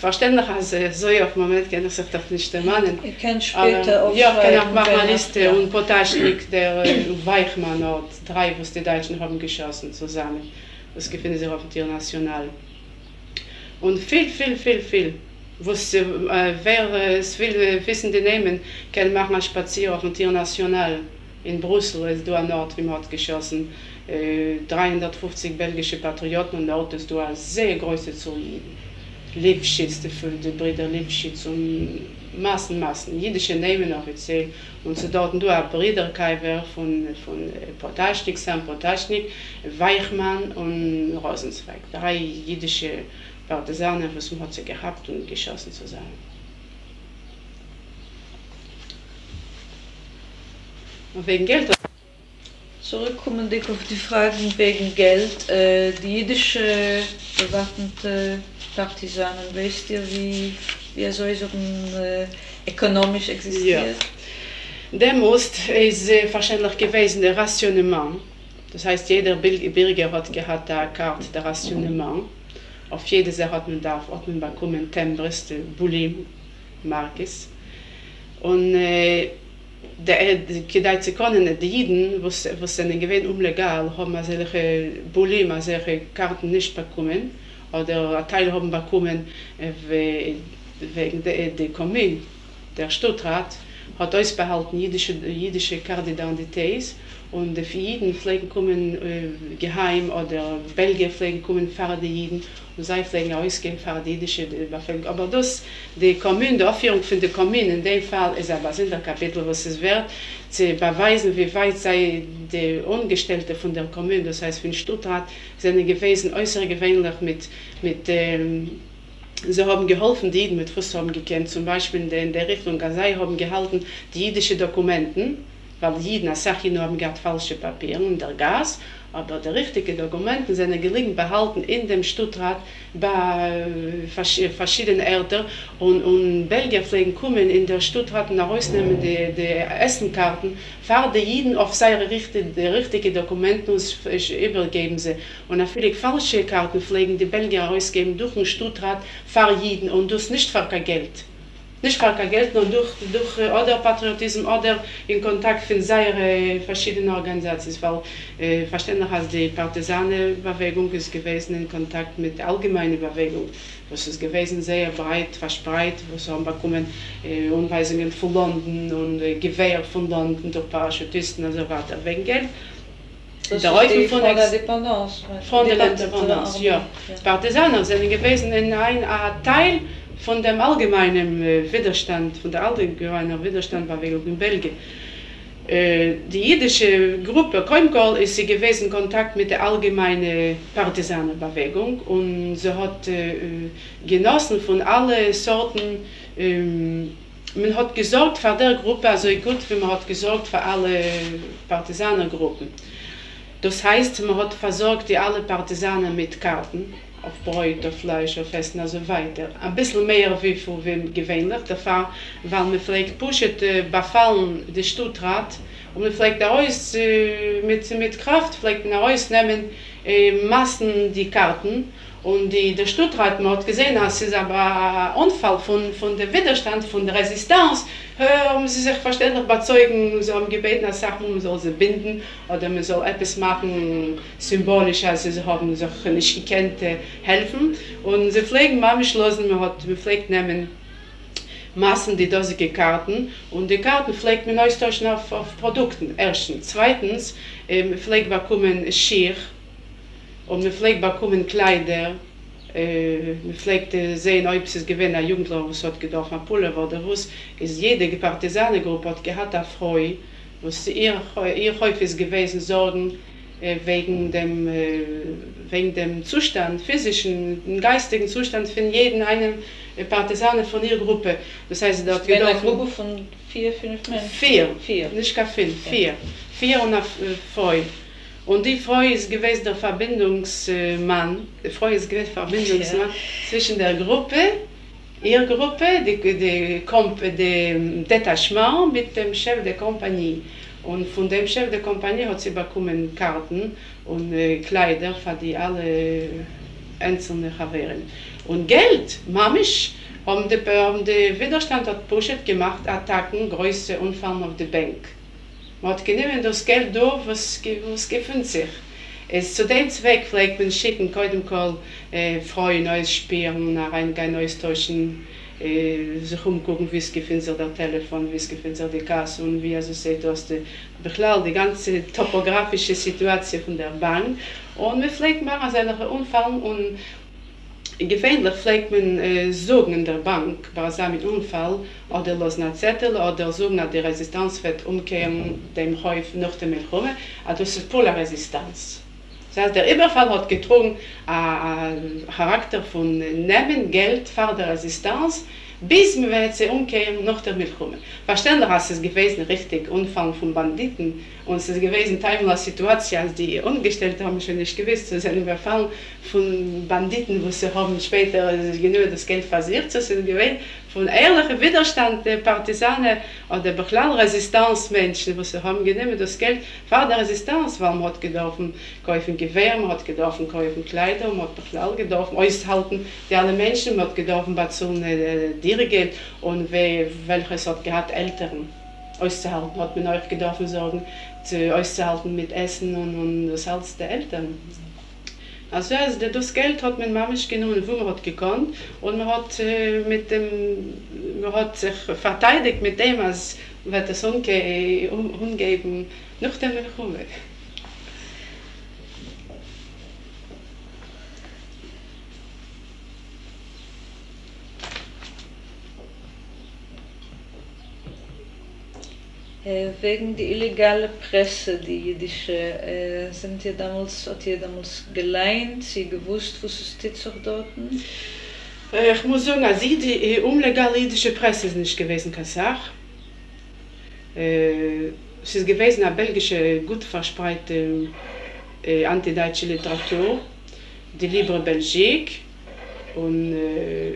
Verständlich, also so auf den Moment kann ich sich das nicht ermannen. Ich kann Aber, später ja, kann ich aufschreiben, machen eine Liste ja. und Potaschnik, der äh, Weichmann hat drei, was die Deutschen haben geschossen zusammen. Das befindet sich auf dem Tier National. Und viel, viel, viel, viel. Was, äh, wer äh, es will äh, wissen, die nehmen, kann machen einen Spazier auf dem Tier National. In Brüssel ist du an Ort, wie man hat geschossen. Äh, 350 belgische Patrioten und dort ist du eine sehr große Zahl Lipschitz, die, die Brüder Lipschitz und Massen, Massen, jüdische Namen offiziell. Und so dort du ein Brüderkaiwer von, von Potaschnik, Sam Potaschnik, Weichmann und Rosenzweig. Drei jüdische Partisanen, was man hat sie gehabt und geschossen zusammen. Und wegen Geld, Zurückkommen auf die Fragen wegen Geld. Äh, die jüdische bewaffnete Partisanen, weißt ihr, wie, wie so ist, äh, ökonomisch existiert? Ja. Der muss ist äh, wahrscheinlich gewesen der Rationnement. Das heißt, jeder Bürger hat gehabt eine Karte der Rationnement. Auf jede Sache hat man darf, hat man bekommen Tembres, Bulim, Markis. Und äh, der kedai zu können die Juden was was sind gewesen umlegal haben also solche Bullim also solche Karten nicht bekommen oder ein Teil haben bekommen wegen der der Kommin der Stadtrat hat euch behalten jüdische jüdische Karte d'identité und die Jiden pflegen kommen äh, geheim oder Belgier pflegen kommen die Jiden und sei pflegen ausgehen für die jüdische Bevölkerung. Aber das, die Kommune, die Aufführung von der Kommune in dem Fall ist aber in der Kapitel, was es wird, zu beweisen, wie weit sei die Ungestellte von der Kommune, das heißt von Stuttgart, sind gewesen äußere gewöhnlich mit, mit ähm, Sie haben geholfen, die Jiden mit Frust haben gekannt, zum Beispiel in der Richtung, als sie haben gehalten, die jüdischen Dokumenten, weil Jiden als Sachin haben gehabt falsche Papiere und der Gas, aber die richtigen Dokumente sind gelingen behalten in dem Stuttrat bei äh, verschiedenen Erden und, und Belgier pflegen kommen in der Stuttrat nach rausnehmen die, die Essenkarten, fahren die Jiden auf seine richtige, richtigen Dokumente und übergeben sie. Und viele falsche Karten pflegen die Belgier rausgeben durch den Stuttrat, fahren Jiden und das nicht für kein Geld. Nicht für kein Geld, nur durch, durch äh, oder Patriotismus oder in Kontakt mit seinen verschiedenen Organisationen. Weil äh, verständlich als die Partisanenbewegung ist gewesen in Kontakt mit der allgemeinen Bewegung. Das ist gewesen sehr breit verspreit, wo sie haben bekommen äh, Unweisungen von London und äh, Gewehr von London durch Parachutisten und so weiter wegen Geld. Das der die von der Dependance. Von der Dependance, ja. ja. Partisanen sind gewesen in ein Teil von dem allgemeinen äh, Widerstand, von der allgemeinen Widerstandbewegung in Belgien. Äh, die jüdische Gruppe Koimkol ist sie gewesen in Kontakt mit der allgemeinen Partisanenbewegung und sie hat äh, genossen von allen Sorten ähm, man hat gesorgt für der Gruppe also gut wie man hat gesorgt für alle Partisanengruppen. Das heißt, man hat versorgt die alle Partisanen mit Karten auf Brot, auf Fleisch, auf Essen und so weiter. Ein bisschen mehr wie für wem gewöhnlich, der Fall, weil man vielleicht pushet, äh, befallen die Stuttrat und man vielleicht daraus äh, mit, mit Kraft, vielleicht daraus nehmen äh, Massen die Karten und die, der hat gesehen, es ist aber ein Unfall von, von dem Widerstand, von der Resistenz, haben sie sich verständlich überzeugen, sie haben gebeten, dass Sachen, man soll sie binden oder man soll etwas machen, symbolisch, also sie haben sich nicht gekannt, äh, helfen. Und sie pflegen manchmal schlossen, man hat, man pflegt nehmen Massen die dosige Karten und die Karten pflegt man austauschen auf, auf Produkten, erstens. Zweitens, ähm, pflegt kommen Schirr und man pflegt man kommen Kleider, äh, man pflegt sehen, ob es gewinnt, ein Jugendler, was hat gedacht, ein Pulver oder was, ist jede Partisanengruppe hat gehabt, eine Freude, was ihr, ihr häufig gewesen, Sorgen, äh, wegen dem, äh, wegen dem Zustand, physischen, geistigen Zustand von jedem einen Partisanen von ihrer Gruppe. Das heißt, dort geht eine Gruppe von vier, fünf Menschen? Vier, vier. nicht gar fünf, vier. Vier und eine Freude. Und die Frau ist gewesen der Verbindungsmann, die Frau ist gewesen der Verbindungsmann ja. zwischen der Gruppe, ihrer Gruppe, die, die Detachement mit dem Chef der Kompanie. Und von dem Chef der Kompanie hat sie bekommen Karten und äh, Kleider für die alle einzelnen Haveren. Und Geld, Mamisch, haben die Widerstand hat Pushet gemacht, Attacken, größte Unfallen auf die Bank. Man hat genommen das Geld da, was, was gefunden sich. Es zu dem Zweck vielleicht man schicken, heute mal äh, Freunde neues spielen, nach ein neues Täuschen, äh, sich umgucken, wie es gefunden sich der Telefon, wie es gefunden sich die Kasse und wie also seht aus der Beklau, die ganze topografische Situation von der Bank. Und wir vielleicht machen einen Unfall und Gewöhnlich pflegt man äh, Sorgen in der Bank bei einem Unfall oder los nach Zettel oder Sorgen nach der Resistenz wird umkehren dem Häuf nach dem Milchome, also das ist voller Resistenz. Das heißt, der Überfall hat getrunken einen Charakter von Nehmen Geld für die Resistenz, bis wir sie umkehren nach der Milchume. Verständlich ist es gewesen, richtig, Unfall von Banditen, und es ist gewesen, Teil der Situation, als die Ungestellte haben schon nicht gewusst, sie sind überfallen von Banditen, wo sie haben später genau das Geld versiert, sie sind gewesen, von ehrlichem Widerstand der Partisanen oder der Resistenzmenschen, die sie haben genommen das Geld für die Resistenz, weil man hat gedorfen kaufen Gewehr, man hat gedorfen kaufen Kleider, man hat Bechlall gedorfen aushalten, die alle Menschen, man hat gedorfen bezahlen äh, Dirigent und welches hat gehabt Eltern auszuhalten, hat man euch gedorfen sorgen, zu auszuhalten mit Essen und, und das Herz der Eltern. Also, also das Geld hat mein Mama genommen, wo man hat gekonnt und man hat, äh, mit dem, man hat sich verteidigt mit dem, als wird das umge um, umgeben, nach dem Milchume. Wegen die illegale Presse, die jüdische, äh, sind ihr damals, hat ihr damals geleint, sie gewusst, was es steht auch dort? Äh, ich muss sagen, also die unlegale jüdische Presse ist nicht gewesen. Äh, es ist gewesen eine belgische, gut verspreite äh, antideutsche Literatur, die Libre Belgique und äh,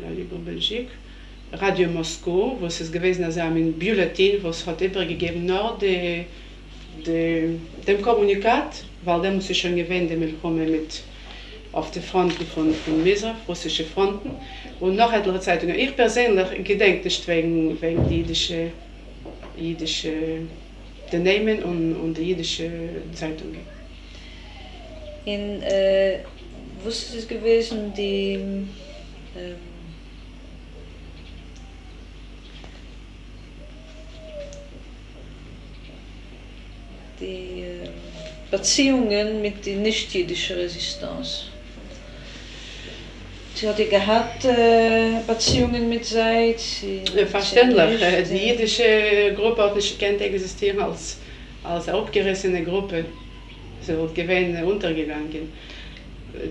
La Libre Belgique. Radio Moskau, wo es gewesen ist, ein Bulletin, wo es hat übergegeben, nur de, de, dem Kommunikat, weil dem muss ich schon gewähnt, Milchome mit auf der Front von, von Misra, russische Fronten, und noch ältere Zeitungen. Ich persönlich gedenke nicht wegen, wegen die jüdische, jüdische der Namen und, und die jüdische Zeitungen. In, äh, wo ist es gewesen, die, ähm, die äh, Beziehungen mit der nicht-jüdischen Resistenz. Sie hatte gehabt äh, Beziehungen mit Seid. Verständlich. Die jüdische Gruppe hat nicht gekannt existieren als, als abgerissene Gruppe. Sie wird gewähnt untergegangen.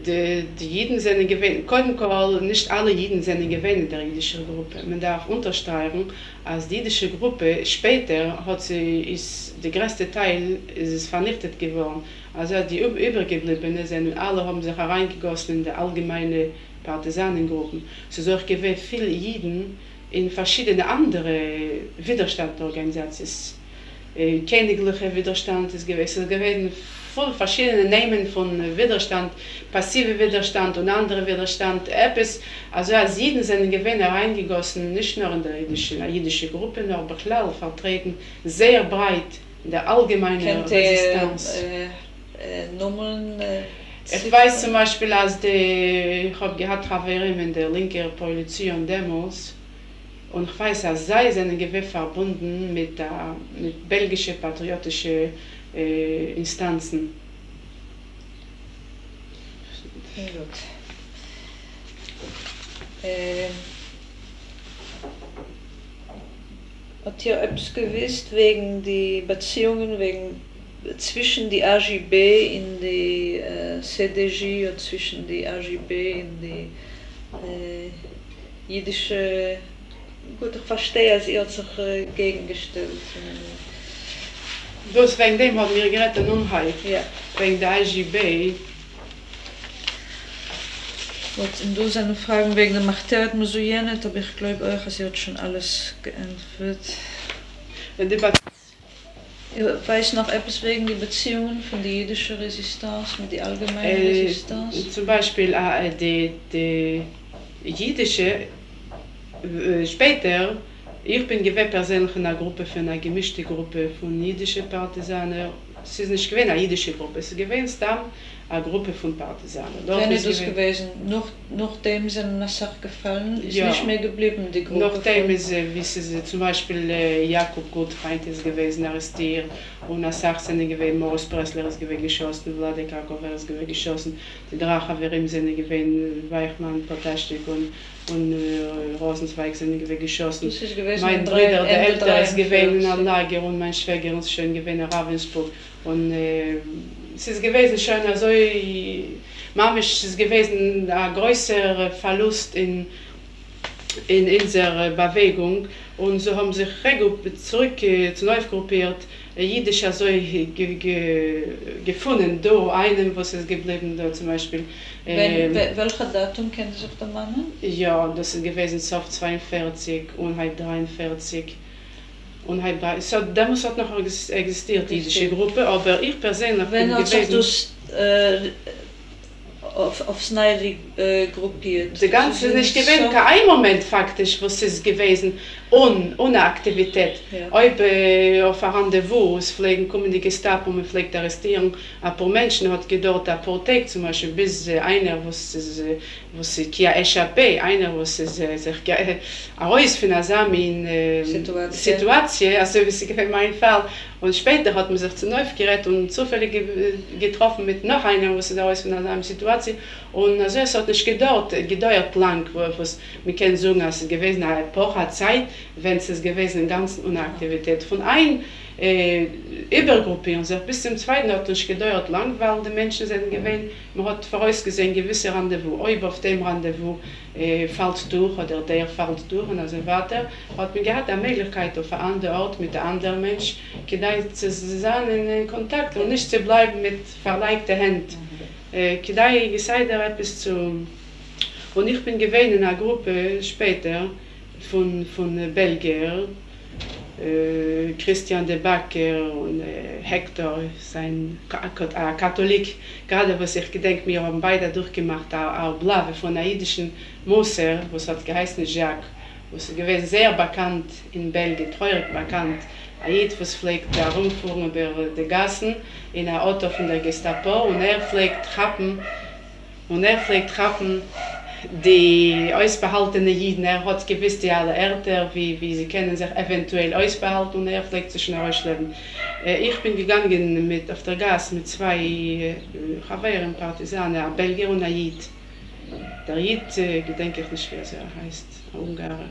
Die, die Jiden sind gewähnt, Kodenkol, nicht alle Jiden sind gewähnt in der jüdischen Gruppe. Man darf unterstreichen, als die jüdische Gruppe später hat sie, ist, der größte Teil ist es vernichtet geworden. Also die übergebliebenen sind, alle haben sich hereingegossen in die allgemeine Partisanengruppen. So ist auch gewähnt viele Jiden in verschiedene andere Widerstandorganisationen. Äh, königliche Widerstand ist gewesen. Es gewesen voll verschiedene Namen von Widerstand, passive Widerstand und andere Widerstand. Etwas, also als Jeden sind Gewinne reingegossen, nicht nur in der jüdischen, in jüdische Gruppe, aber klar vertreten, sehr breit in der allgemeinen Kennt Resistenz. Äh, äh, Nummern, äh, Ich weiß zum Beispiel, als die, ich habe gehabt Haverim in der linken Koalition Demos, und ich weiß, als sei seine Gewehr verbunden mit, äh, mit belgischen patriotischen äh, Instanzen. Sehr gut. Äh, hat ihr etwas gewusst wegen die Beziehungen wegen zwischen die AGB in die äh, CDG und zwischen die AGB in die äh, jüdische gut ich verstehe als ihr hat sich äh, gegengestellt Dus wegen dem hat mir geredet eine Unheit, ja wegen der IGB. Gut, und du seine Fragen wegen der Machteret Musuyenet, aber ich glaube euch, es hat schon alles geantwortet. Die Debatte Ich weiß noch etwas wegen die Beziehungen von der jüdischen Resistenz mit der allgemeinen Äh, Resistenz. zum Beispiel äh, die, die jüdische, äh, später, ich bin gewählt persönlich in einer Gruppe, für eine gemischte Gruppe von jüdischen Partisanen. Es ist nicht gewählt eine jüdische Gruppe, es ist gewählt dann eine Gruppe von Partisanen. Dort es das gewesen, noch, nachdem sie in Nassach gefallen, ist Ja. nicht mehr geblieben, die Gruppe. Nachdem ist, äh, wie sie, zum Beispiel äh, Jakob Gutfreund ist gewesen, arrestiert, und nach 16 gewesen, Morris Pressler ist gewesen geschossen, Vladek ist gewesen geschossen, die drei Haverim sind gewesen, Weichmann, Potashnik und, und äh, Rosenzweig sind gewesen geschossen. Das ist gewesen Mein in Bruder, der Ältere, ist gewesen in 43. einem Lager und mein Schwäger ist schon gewesen in Ravensburg. Und äh, es ist gewesen schon also, Mamisch ist gewesen ein größer Verlust in in unserer Bewegung. Und so haben sich zurück äh, zu neu gruppiert. Jüdischer so ge, ge, gefunden. Do einem was ist geblieben da zum Beispiel ähm, welcher Datum kennt sich der Mann ja das ist gewesen so 42 und halt 43 und halt so da muss hat noch existiert diese Gruppe aber ich persönlich wenn bin gewesen, äh, auf, aufs Neue äh, gruppiert. Die ganze nicht gewesen, kein Moment faktisch, was es gewesen, un, ohne Aktivität. Ja. Ob äh, auf ein Rendezvous, pflegen kommen die Gestapo, man pflegt arrestieren, ein paar Menschen hat gedauert, ein paar Tage zum Beispiel, bis äh, einer, was es, äh, was es, kia SAP, einer, was es, sich heraus von einer in äh, Situation. Also wie sie in meinem Fall, und später hat man sich zu neu gerät und zufällig getroffen mit noch einer, was es heraus von einer Situation, und also es hat nicht gedauert, gedauert lang, was wir können sagen, es ist gewesen eine Epoche Zeit, wenn es ist gewesen eine ganze Unaktivität. Von ein äh, übergruppieren sich bis zum zweiten hat es gedauert lang, weil die Menschen sind gewesen, man hat vorausgesehen gewisse Rendezvous, ob auf dem Rendezvous äh, fällt durch oder der fällt durch und also weiter, hat man gehabt eine Möglichkeit auf einem anderen Ort mit einem anderen Mensch, zu sein in Kontakt und nicht zu bleiben mit verleigten Händen. Gesagt er etwas zu und ich bin gewesen in einer Gruppe später von von Belgier äh, Christian de Backer und äh, Hector sein äh, Katholik. Gerade was ich gedenk mir haben beide durchgemacht auch Blave von der jüdischen Moser was hat geheißen Jacques was gewesen sehr bekannt in Belgien treuer bekannt Aid was pflegt da rumfuhren über die Gassen in der Auto von der Gestapo und er pflegt Trappen und er pflegt Trappen die ausbehaltene Jiden, er hat gewiss die alle Erde, wie, wie sie kennen sich eventuell ausbehalten und er pflegt sich schnell ausleben. Äh, ich bin gegangen mit, auf der Gas mit zwei äh, Chaveren, Partisanen, Belgier und Jid. Der Jid, äh, gedenke ich nicht, wie er heißt, Ungarer.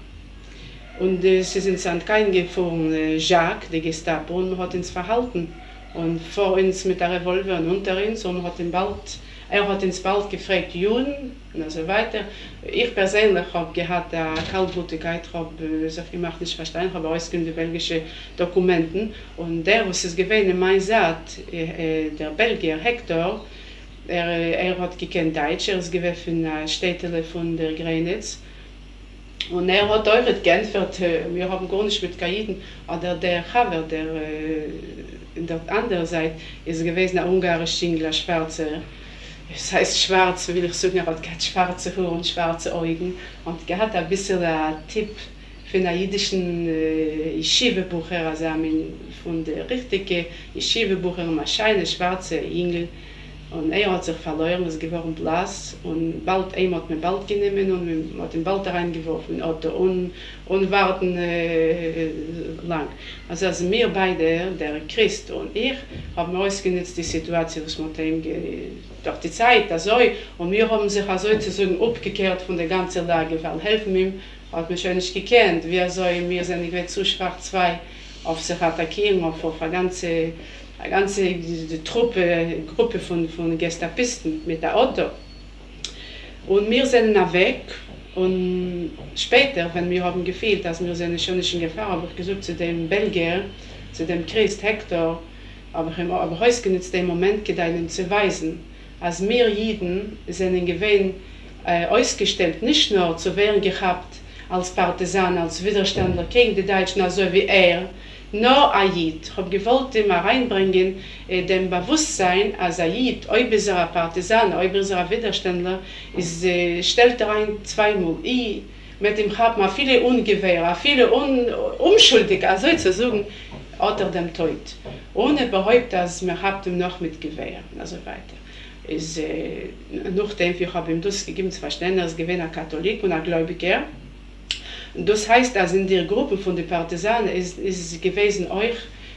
Und äh, sie sind an kein gefahren, äh, Jacques, der Gestapo, und hat uns verhalten. Und vor uns mit der Revolver und unter uns, und hat ihn bald, er hat uns bald gefragt, Juden, und so weiter. Ich persönlich habe gehabt eine Kaltblutigkeit, habe äh, so viel nicht verstanden, habe ausgehende belgische Dokumenten. Und der, was es gewesen in mein Saat, äh, äh, der Belgier Hector, er, er hat gekannt Deutsch, er ist gewesen von der Städte von der Grenitz. Und er hat euch geantwortet, wir haben gar nicht mit Kaiden, aber der Haver, der äh, in der anderen Seite, ist gewesen ein ungarischer Schingler, schwarzer. Es heißt schwarz, will ich sagen, er hat schwarze Haare und schwarze Augen. Und er hat ein bisschen einen Tipp für einen jüdischen äh, Yeshiva-Bucher, also von der richtigen Yeshiva-Bucher, scheine schwarze Engel. Und er hat sich verloren, es geworden blass. Und bald, er hat mir bald genommen und hat ihn bald reingeworfen, Otto, und, und warten äh, lang. Also, also wir beide, der Christ und ich, haben ausgenutzt die Situation, was mit ihm durch die Zeit, also, und wir haben sich also sozusagen abgekehrt von der ganzen Lage, weil helfen ihm, hat mich schon nicht gekannt, wir sollen, wir sind nicht zu schwach zwei, auf sich attackieren, auf, auf eine ganze eine ganze die Truppe, Gruppe von, von Gestapisten mit der Auto. Und wir sind weg und später, wenn wir haben gefehlt, dass wir sind schon nicht in Gefahr, habe ich gesagt zu dem Belgier, zu dem Christ Hector, aber habe heute genutzt den Moment, ihnen zu weisen, als wir Jiden sind in Gewinn äh, ausgestellt, nicht nur zu werden gehabt als Partisan, als Widerständler gegen die Deutschen, also wie er, no a Jid. Ich habe gewollt immer reinbringen, äh, dem Bewusstsein, als a Jid, oi besser Partisan, besser Widerständler, ist, äh, stellt er ein zweimal. I, mit dem hab ma viele Ungewehr, viele un, Unschuldige, also zu sagen, oder dem Tod. Ohne behäupt, dass wir ihm noch mit Gewehr, also weiter. Is, äh, nachdem wir haben ihm das gegeben zu verstehen, er ist ein Katholik und ein Gläubiger, Das heißt, dass in der Gruppe von den Partisanen ist, ist es gewesen euch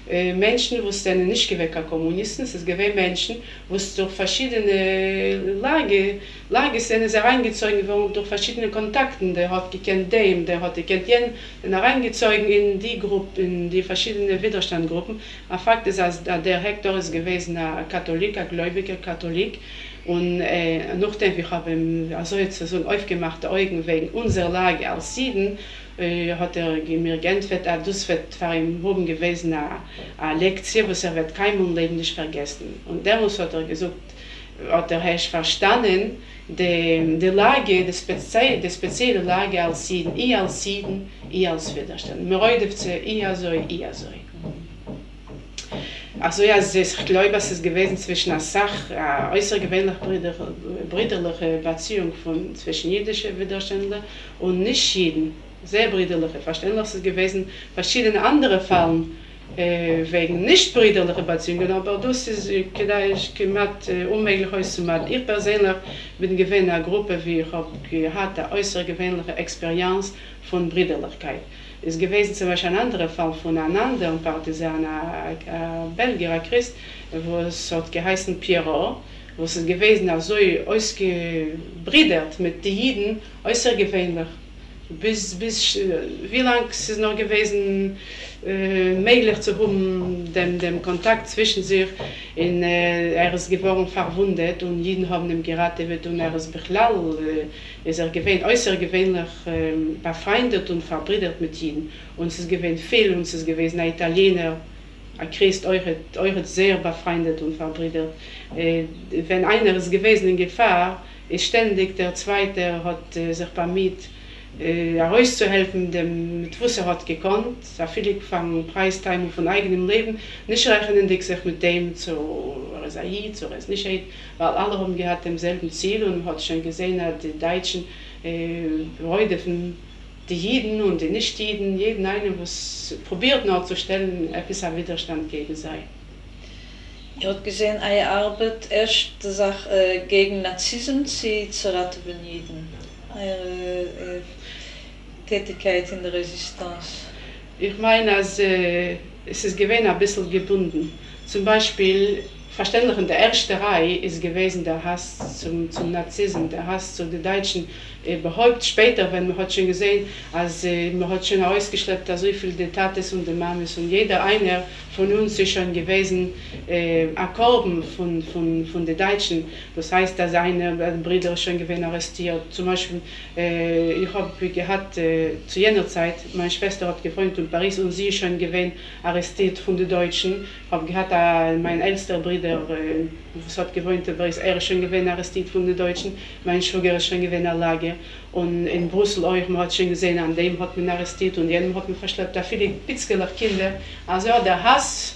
äh, Menschen, wo es nicht gewesen Kommunisten, es gewesen Menschen, wo es durch verschiedene Lage, Lage sind sehr reingezogen worden, durch verschiedene Kontakten, der hat gekannt dem, der hat gekannt jenen, dann reingezogen in die Gruppe, in die verschiedenen Widerstandgruppen. Aber Fakt ist, dass der Hector ist gewesen ein Katholik, ein gläubiger Katholik, Und äh, nachdem wir haben also jetzt so aufgemachte Augen wegen unserer Lage als Sieden, äh, hat er mir geantwortet, ah, das wird für ihn oben gewesen, eine, eine Lektion, was er wird kein Leben nicht vergessen. Und muss hat er gesagt, hat er hast verstanden, die, die Lage, die spezielle, die spezielle Lage als Sieden, ich als Sieden, ich als Widerstand. Mir heute ich also, ich also. Also ja, es ist, ich glaube, es ist gewesen zwischen einer Sache, einer äußergewöhnlich brüderliche Beziehung von, zwischen jüdischen Widerständen und nicht jeden, sehr brüderliche. Verständlich ist es gewesen, verschiedene andere Fällen, äh, wegen nicht brüderliche Beziehungen, aber das ist, vielleicht gemacht, äh, unmöglich auszumachen. Ich persönlich bin gewesen eine Gruppe, wie ich habe gehabt, eine äußergewöhnliche Experience von Brüderlichkeit. Ist gewesen zum Beispiel ein anderer Fall von einem anderen Partisan, ein, Belgier, Christ, wo es hat geheißen Pierrot, wo es gewesen, also ausgebrüdert mit den Jiden, äußergewöhnlich. Bis, bis, wie lang es noch gewesen, äh, möglich zu haben, dem, dem Kontakt zwischen sich. In, äh, er ist geworden verwundet und jeden haben ihm geraten wird und er ist bechlall, äh, ist er gewähnt, äußerst gewöhnlich äh, befreundet und verbrüdert mit ihnen. Und es ist gewähnt viel und es ist gewesen ein Italiener, ein Christ, euch, euch sehr befreundet und verbrüdert. Äh, wenn einer ist gewesen in Gefahr, ist ständig der Zweite hat äh, sich bemüht, äh, herauszuhelfen, dem mit was er hat gekonnt, so viel von Preisteilung von eigenem Leben, nicht rechnen die sich mit dem zu er ist Aid, zu Aid, weil alle haben gehabt demselben Ziel und man hat schon gesehen, dass die Deutschen äh, heute von die Jiden und die Nicht-Jiden, jeden einen, was probiert nachzustellen, etwas ein Widerstand gegen sei. Ich habe gesehen, eine Arbeit erst Sache, äh, gegen Nazismus, sie zerraten Jiden. Eine, äh, Tätigkeit in der Resistance? Ich meine, also, es ist gewesen ein bisschen gebunden. Zum Beispiel, verständlich in der ersten Reihe ist gewesen der Hass zum, zum Nazismus, der Hass zu den Deutschen, überhaupt später, wenn man hat schon gesehen, als äh, man hat schon ausgeschleppt, dass so viel die Tates und die Mames und jeder einer von uns ist schon gewesen äh, Akkorden von, von, von den Deutschen. Das heißt, dass eine äh, Brüder schon gewesen arrestiert. Zum Beispiel, äh, ich habe gehabt, äh, zu jener Zeit, meine Schwester hat gefreundet in Paris und sie schon gewesen arrestiert von den Deutschen. Ich habe gehabt, äh, mein ältester Bruder, äh, hat gewohnt in Paris, er ist schon gewesen arrestiert von den Deutschen. Mein Schwager ist schon gewesen in der Und in Brüssel auch, man hat schon gesehen, an dem hat man arrestiert und jenem hat man verschleppt, da viele pitzkeler Kinder. Also ja, der Hass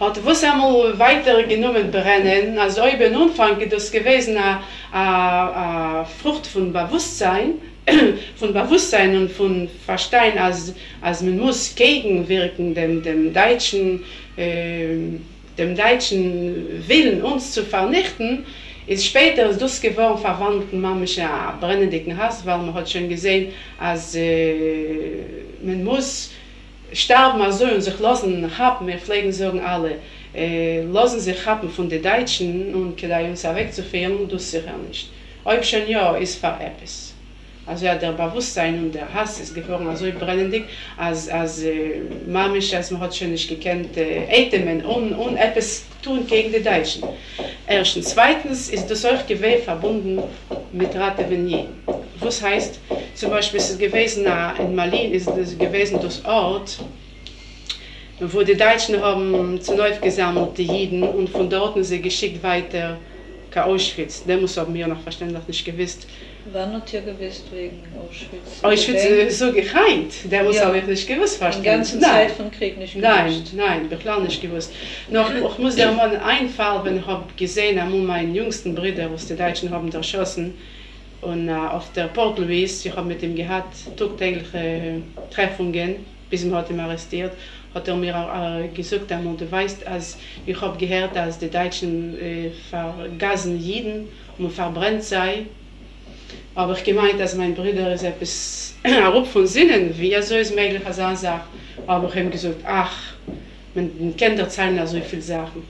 hat was einmal weiter genommen brennen. Also ich bin Anfang das gewesen, eine Frucht von Bewusstsein, von Bewusstsein und von Verstehen, als, als man muss gegenwirken dem, dem deutschen, äh, dem deutschen Willen, uns zu vernichten, ist später ist das geworden verwandelt in manche brennendicken Hass, weil man hat schon gesehen, als äh, man muss sterben also und sich lassen haben, wir pflegen sagen alle, äh, lassen sich haben von den Deutschen und können uns wegzuführen, das sicher nicht. Ob schon ja, ist für etwas. Also ja, der Bewusstsein und der Hass ist geworden so brennendig, als, als äh, Mamisch, als man hat schon nicht gekannt, äh, und, und etwas tun gegen die Deutschen. Erstens. Zweitens ist das auch gewesen verbunden mit Rate Venier. Was heißt, zum Beispiel ist es gewesen, in Malin ist es gewesen das Ort, wo die Deutschen haben zu neu gesammelt, die Jiden, und von dort sind sie geschickt weiter nach Auschwitz. Der muss haben wir noch verständlich nicht gewusst, Wann hat ihr gewusst wegen Auschwitz? Auschwitz ist so geheint. Der muss ja. aber nicht gewusst verstehen. Die ganze Zeit vom Krieg nicht gewusst? Nein, nein, wirklich nicht gewusst. Noch, ich muss dir mal einen Fall, wenn ich habe gesehen, habe meinen jüngsten Bruder, was die Deutschen haben erschossen, und uh, auf der Port Louis, ich habe mit ihm gehabt, tagtägliche Treffungen, bis er hat ihn arrestiert, hat er mir uh, gesagt, er du weißt, als ich habe gehört, dass die Deutschen äh, vergasen jeden und verbrennt sei, Aber ich gemeint, dass mein Bruder ist etwas erup von Sinnen, wie er so ist möglich, als er sagt. Aber ich habe gesagt, ach, man kennt der Zeilen so viele Sachen.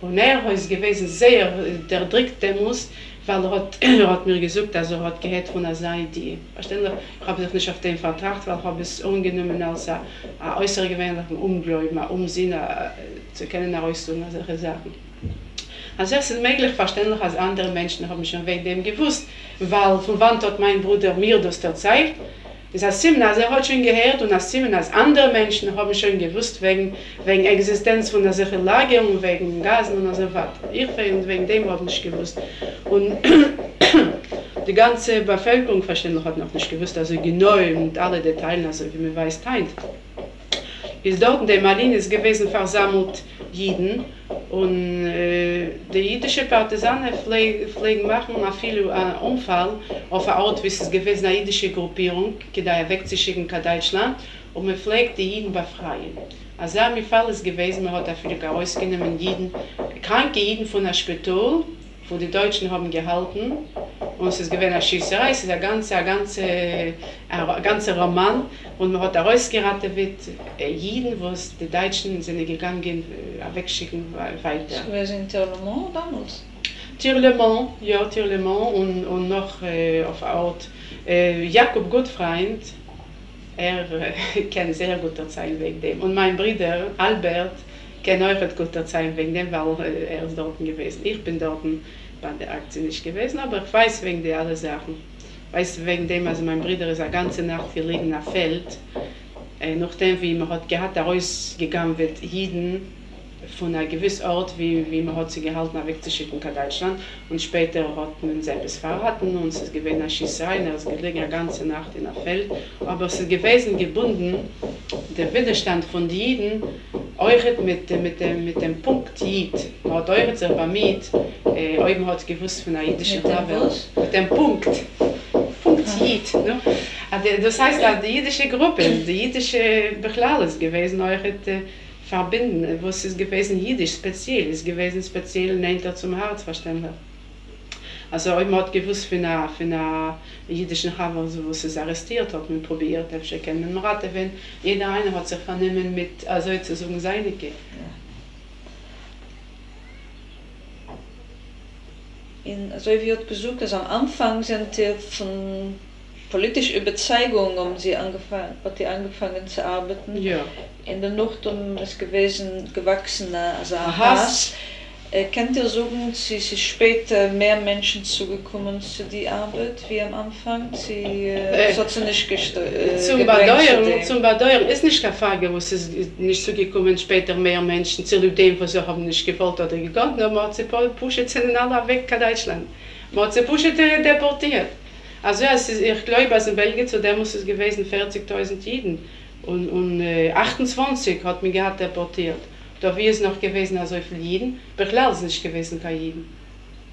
Und er ist gewesen sehr, der drückt der muss, weil er hat, er hat mir gesagt, dass er hat gehört von der Seite. Verständlich, ich habe sich nicht auf den vertragt, weil ich habe es ungenommen als ein äußergewöhnlichen Umgläubigen, um Sinne zu kennen, herauszuholen, solche Sachen. Also es ist möglich verständlich, als andere Menschen haben schon wegen dem gewusst, weil von wann hat mein Bruder mir das erzählt. Das heißt, Simon, also er hat schon gehört und als andere Menschen haben schon gewusst, wegen, wegen Existenz von der sicheren Lage und wegen Gasen und so weiter. Ich wegen dem habe ich nicht gewusst. Und die ganze Bevölkerung verständlich hat noch nicht gewusst, also genau und alle Details, also wie man weiß, teilt. Bis dort in der Marine ist gewesen versammelt Jiden und äh, die jüdische Partisanen pflegen machen a viel uh, Unfall auf der Ort, wie es gewesen eine jüdische Gruppierung, die da wegzuschicken in Deutschland und man pflegt die Jiden befreien. Also ein Fall ist gewesen, man hat dafür herausgenommen Jiden, kranke Jiden von der Spital, wo die Deutschen haben gehalten und es ist gewesen eine Schießerei, es ist ein ganzer, ein ganzer, ein ganzer Roman und man hat herausgeraten mit äh, Jiden, wo es die Deutschen sind gegangen, äh, wegschicken weiter. Wir sind in Tirlemont damals? Tirlemont, ja, Tirlemont und, und noch äh, auf Ort äh, Jakob Gutfreund, er äh, kennt sehr gut erzählen wegen dem. Und mein Bruder Albert kennt euch gut erzählen wegen dem, weil äh, er ist dort gewesen. Ich bin dort bei der Aktie nicht gewesen, aber ich weiß wegen der alle Sachen. Weißt wegen dem, also mein Bruder ist eine ganze Nacht gelegen nach Feld, äh, nachdem wie man hat gehabt, da rausgegangen wird, Jiden, von einem gewissen Ort, wie, wie man hat sie gehalten, wegzuschicken in Deutschland. Und später hat man selbst verraten und es ist gewesen eine Schießerei, er ist gelegen eine ganze Nacht in der Feld. Aber es ist gewesen gebunden, der Widerstand von den Jiden, euch mit, mit, dem, mit dem Punkt Jid, man hat euch sich bemüht, äh, euch hat gewusst von der jüdischen Tabelle. Mit dem Punkt. Punkt Jid. Ne? Also, das heißt, die jüdische Gruppe, die jüdische Bechlal ist gewesen, euch hat, äh, verbinden, was ist gewesen jüdisch speziell, ist gewesen speziell nennt er zum Herz verstanden. Also ich hat gewusst für eine, für eine jüdischen Haver, so, was es arrestiert hat, man probiert, ich kenne man rate, wenn jeder eine hat sich vernehmen mit, also zu sagen, seine geht. In, also wie hat gesagt, dass am Anfang sind die von politische Überzeugung um sie angefangen, hat die angefangen zu arbeiten. Ja. In der Nacht um es gewesen gewachsener also Hass. Äh, kennt ihr sagen, sie sind später mehr Menschen zugekommen zu die Arbeit wie am Anfang? Sie äh, äh, hat sie nicht äh, zum Badeuer, zum Badeuer ist nicht der Frage, wo sie nicht zugekommen später mehr Menschen zu dem, was sie haben nicht gewollt oder gegangen, aber man hat sie pushen in aller weg in Deutschland. Man hat sie pushen deportiert. Also ja, ist, ich glaube, also in Belgien zu dem muss es gewesen 40.000 Jiden und, und äh, 28 hat mich gehabt deportiert. Da wie es noch gewesen also viele Jiden, aber ist nicht gewesen kein Jiden.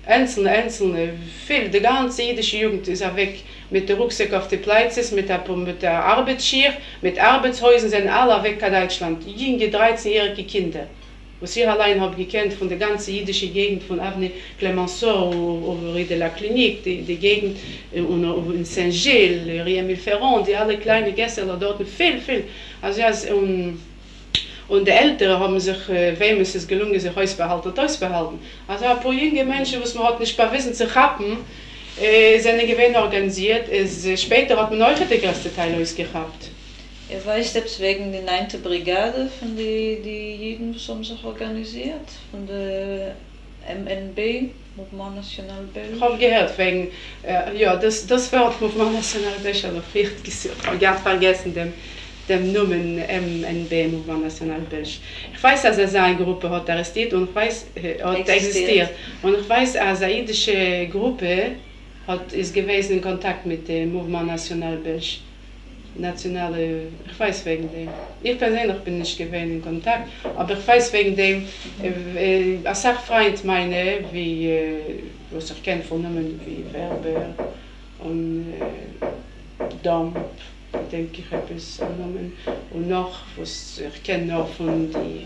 Einzelne, einzelne, viel, die ganze jüdische Jugend ist weg mit der Rucksack auf die Plätze, mit der, mit der Arbeitsschir, mit Arbeitshäusern sind alle weg in Deutschland. Junge 13-jährige Kinder was ich allein habe gekannt von der ganzen jüdischen Gegend von Avne Clemenceau oder de la Clinique, die, die Gegend äh, und, in Saint-Gilles, Riemil-Ferrand, die alle kleinen Gäste dort, viel, viel. Also ja, und, und die Älteren haben sich, äh, wem ist es gelungen, sich ausbehalten und ausbehalten. Also ein paar junge Menschen, was man hat nicht bei Wissen zu haben, äh, sind Gewinne organisiert. Es, äh, später hat man euch den größten Teil ausgehabt. Ich weiß selbst wegen der 9. Brigade von die, die Juden, die haben sich organisiert, von der MNB, Mouvement National Belge. Ich habe gehört, wegen, äh, ja, das, das Wort Mouvement National Belge, aber. Ich habe vergessen, dem, dem Namen MNB, Mouvement National Belge. Ich weiß, dass er seine Gruppe hat arrestiert und ich weiß, äh, hat existiert. existiert. Und ich weiß, als eine jüdische Gruppe hat, ist gewesen in Kontakt mit dem Mouvement National Belge nationale, ich weiß wegen dem. Ich persönlich bin nicht gewesen in Kontakt, aber ich weiß wegen dem, äh, äh, als Sachfreund meine, wie, äh, was ich kenne von Namen wie Werber und äh, Dom, denke ich, habe es genommen. Und noch, was ich kenne noch von die,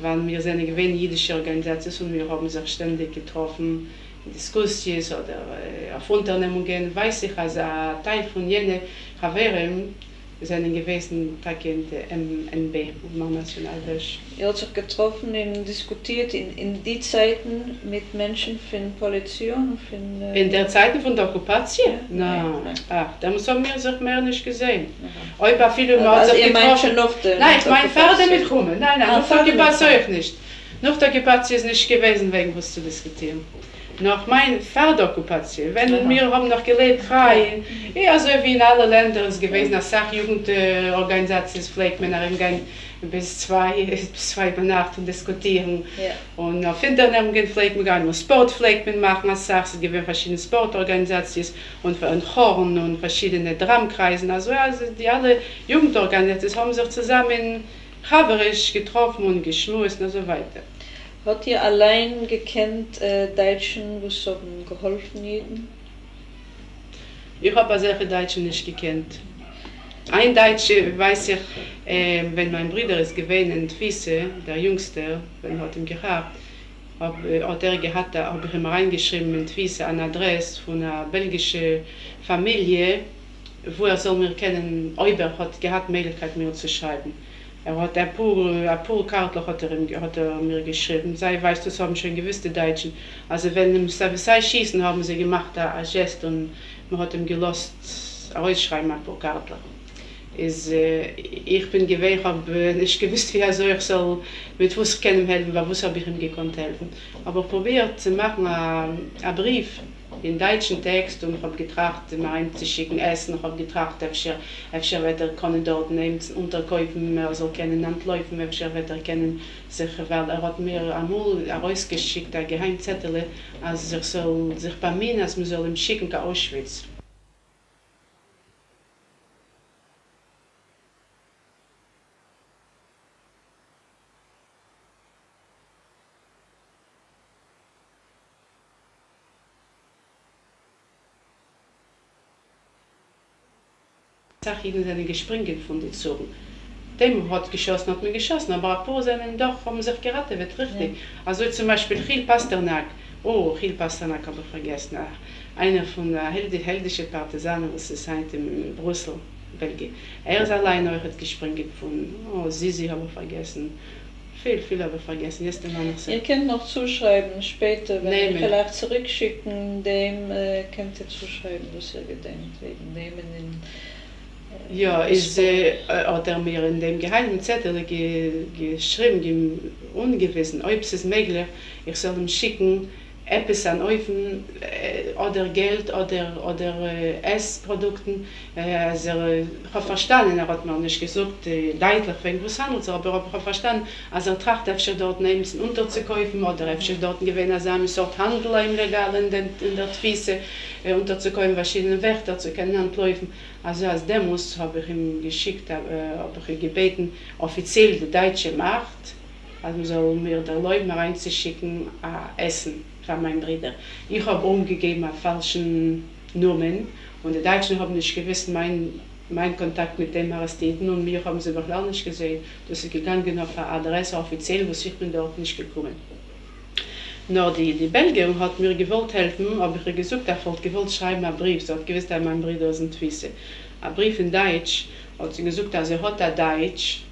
wann wir sind eine jüdische Organisation und wir haben sich ständig getroffen, Diskussions oder äh, auf Unternehmungen, weiß ich, als ein Teil von jenen Chaveren, zijn gewesen in der MNB, Movement National Belge. Ihr habt sich getroffen und diskutiert in, in die Zeiten mit Menschen von Polition? Von, äh in der Zeiten von der Okkupation? Ja. Nein, nein. Ach, da haben wir sich mehr nicht gesehen. Ein paar viele Mal also ihr meint schon noch Nein, ich meine Vater mit kommen. Nein, nein, ah, das Okkupation nicht. Nach der Okkupation ist nicht gewesen, wegen was zu diskutieren. Nach meiner Feldokkupation, wenn Aha. wir haben noch gelebt frei, ja, so wie in allen Ländern ist gewesen, als Sachjugendorganisation pflegt man Gang bis zwei, bis zwei Uhr Nacht und diskutieren. Ja. Und auf Internet pflegt man gar nur Sport pflegt man machen, als Sachs, es gibt verschiedene Sportorganisationen und für ein Horn und verschiedene Drumkreisen. Also, ja, also die alle Jugendorganisationen haben sich zusammen haberisch getroffen und geschmust und so weiter. Hat ihr allein gekannt äh, Deutschen, was haben geholfen jeden? Ich habe solche Deutsche nicht gekannt. Ein Deutscher weiß ich, äh, wenn mein Bruder ist gewesen in Twisse, der Jüngste, wenn hat ihn gehabt, hab, äh, hat er gehabt, habe ich ihm reingeschrieben in Twisse eine Adresse von einer belgischen Familie, wo er soll mir kennen, Euber hat gehabt, Möglichkeit mir zu schreiben. Er hat ein paar, ein paar Karten hat er, hat er mir geschrieben. Sei, weißt du, das haben schon gewisse Deutschen. Also wenn im Savasai schießen, haben sie gemacht, ein Gest und man hat ihm gelost, ausschreiben ein paar Karten. Is, äh, ich bin gewesen, habe äh, nicht gewusst, wie er soll, ich soll mit was ich kann ihm helfen, aber was habe ich ihm gekonnt helfen. Aber probiert zu machen, äh, einen Brief in deutschen Text und hab getracht, mein zu schicken Essen, hab getracht, ob sie ob sie weiter können dort nehmen, unterkaufen, mehr so kennen, anlaufen, ob sie weiter kennen, sich weil er hat mir amol rausgeschickt, der Geheimzettel, als er sich so sich bei mir, als mir soll ihm schicken, ka Auschwitz. Sachiden sind gespringen von den Zogen. Dem hat geschossen, hat mir geschossen, aber ein paar sind doch, haben sich gerettet, wird richtig. Also zum Beispiel Chil Pasternak, oh, Chil Pasternak habe ich vergessen, ah, einer von der Held heldischen Partisanen, was es heißt in Brüssel, Belgien. Er ist allein auch hat gespringen von, oh, Sisi habe ich vergessen. Viel, viel habe ich vergessen, jetzt immer noch so. Ihr könnt noch zuschreiben später, wenn Nehmen. ihr vielleicht zurückschicken, dem äh, könnt ihr zuschreiben, was ihr gedenkt, wegen Nehmen in... Ja, ist, äh, hat er mir in dem geheimen Zettel ge, geschrieben, ge, ungewissen, ob es ist möglich, ich soll ihm schicken, etwas an Eufen äh, oder Geld oder, oder äh, Essprodukten. Äh, also, ich habe verstanden, er hat mir nicht gesagt, äh, deutlich, wegen was handelt es, aber ich habe verstanden, also er tracht, öfter dort nehmen, unterzukaufen oder öfter dort gewinnen, also eine Sort Handel im Regal in, den, in der Twisse, äh, unterzukaufen, verschiedene Werte zu können antläufen. Also als Demos habe ich ihm geschickt, äh, habe ich gebeten, offiziell die deutsche Macht, also mir der Leute reinzuschicken, äh, Essen von meinen Brüdern. Ich habe umgegeben auf falschen Nummern und die Deutschen haben nicht gewusst, mein, mein Kontakt mit dem Arrestierten und mir haben sie überhaupt nicht gesehen. Das ist gegangen auf eine Adresse offiziell, wo ich bin dort nicht gekommen. Nur die, die Belgierin hat mir gewollt helfen, aber ich habe gesagt, er wollte gewollt schreiben einen Brief. Sie hat gewusst, dass mein Bruder ist in Twisse. Ein Brief in Deutsch, hat sie gesagt, also er hat ein Deutsch,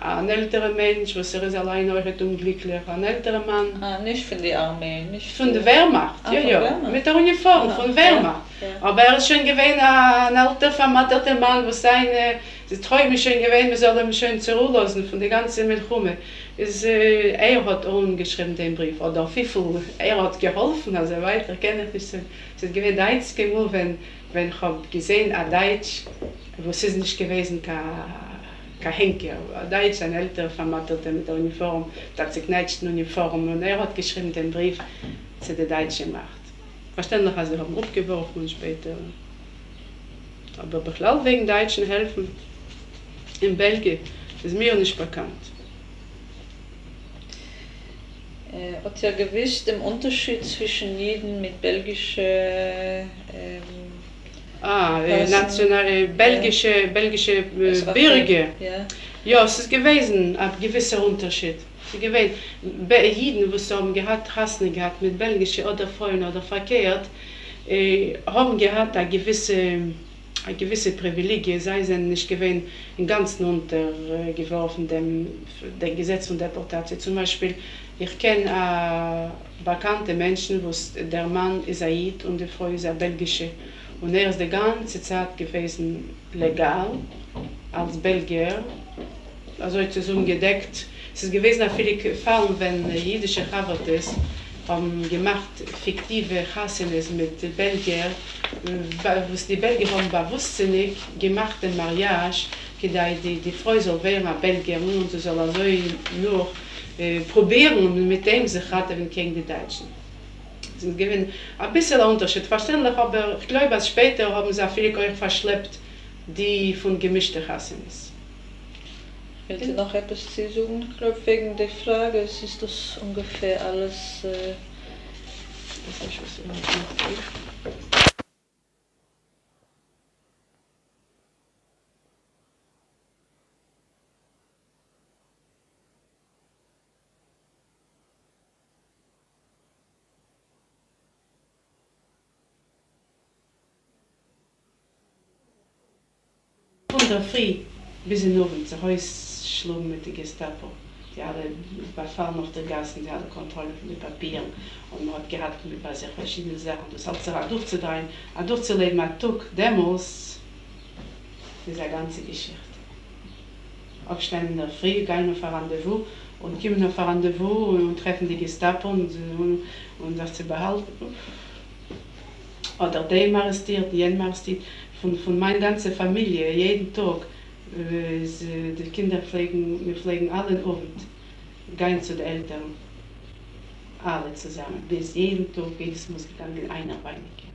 ein älterer Mensch, was er ist allein heute unglücklich, ein älterer Mann, Ah, nicht von der Armee, nicht von der Wehrmacht, Ah, ja, ja, Wehrmacht. mit der Uniform Ah, von ja, Wehrmacht. ja. Aber er ist schon gewesen, ein alter, vermatterter Mann, wo seine, die Träume schon gewesen, wir sollen ihn schön zurücklassen von der ganzen Milchumme. Ist, äh, er hat umgeschrieben den Brief, oder viel, er hat geholfen, also weiter kann ich nicht sagen. Es ist gewesen einzige Mal, wenn, wenn ich habe gesehen, ein Deutsch, wo es nicht gewesen, kein kein Henker, ein Deutsch, ein älterer Vermatterter mit der Uniform, der zerkneitschten Uniform, und er hat geschrieben den Brief zu der deutschen Macht. Verständlich, also haben abgeworfen und später. Aber Bechlall wegen Deutschen helfen in Belgien ist mir nicht bekannt. Äh, hat ja gewiss den Unterschied zwischen Jeden mit belgische ähm, Ah, äh, nationale belgische, belgische äh, es Bürger. Ja. Ja, es ist gewesen ein gewisser Unterschied. Es ist gewesen, Be- Jeden, die haben gehabt, Hassen gehabt mit belgischen oder Freunden oder verkehrt, äh, haben gehabt eine gewisse, eine gewisse Privilegien, sei sie nicht gewesen im Ganzen untergeworfen dem, dem Gesetz von Deportation. Zum Beispiel, ich kenne äh, bekannte Menschen, wo es- der Mann ist Aid und die Frau ist eine belgische. Und er ist die ganze Zeit gewesen legal als Belgier, also zusammengedeckt. Es ist gewesen auch viele Fälle, wenn jüdische Chavates haben gemacht fiktive Chassenes mit Belgier, was die Belgier haben bewusstsinnig gemacht den Mariage, dass die, die Frau soll werden eine Belgier und sie soll also nur äh, probieren mit dem sich raten gegen die Deutschen. Es ist ein bisschen ein Unterschied, verständlich, aber ich glaube, dass später haben sie auch viele euch verschleppt, die von gemischten Chassenes. Wenn Sie noch etwas zu sagen, ich glaube, wegen der Frage, es ist das ungefähr alles. Äh das ist was ich Von der Früh bis in Abend, zu Hause schlug mit der Gestapo. Die alle befallen auf der Gassen, die alle Kontrolle von den Papieren. Und man hat gehabt, mit bei sich verschiedene Sachen. Das hat sich auch durchzudrehen, auch durchzulegen, ein Tug, Demos, diese ganze Geschichte. Aufstehen in der Früh, gehen auf ein Rendezvous und kommen auf ein Rendezvous und treffen die Gestapo und, und, und das zu behalten. Oder den arrestiert, jeden arrestiert. Von, von meiner ganzen Familie, jeden Tag, äh, sie, die Kinder pflegen, wir pflegen alle Abend, gehen zu den Eltern, alle zusammen, bis jeden Tag, jedes muss gegangen, einer Weinigen.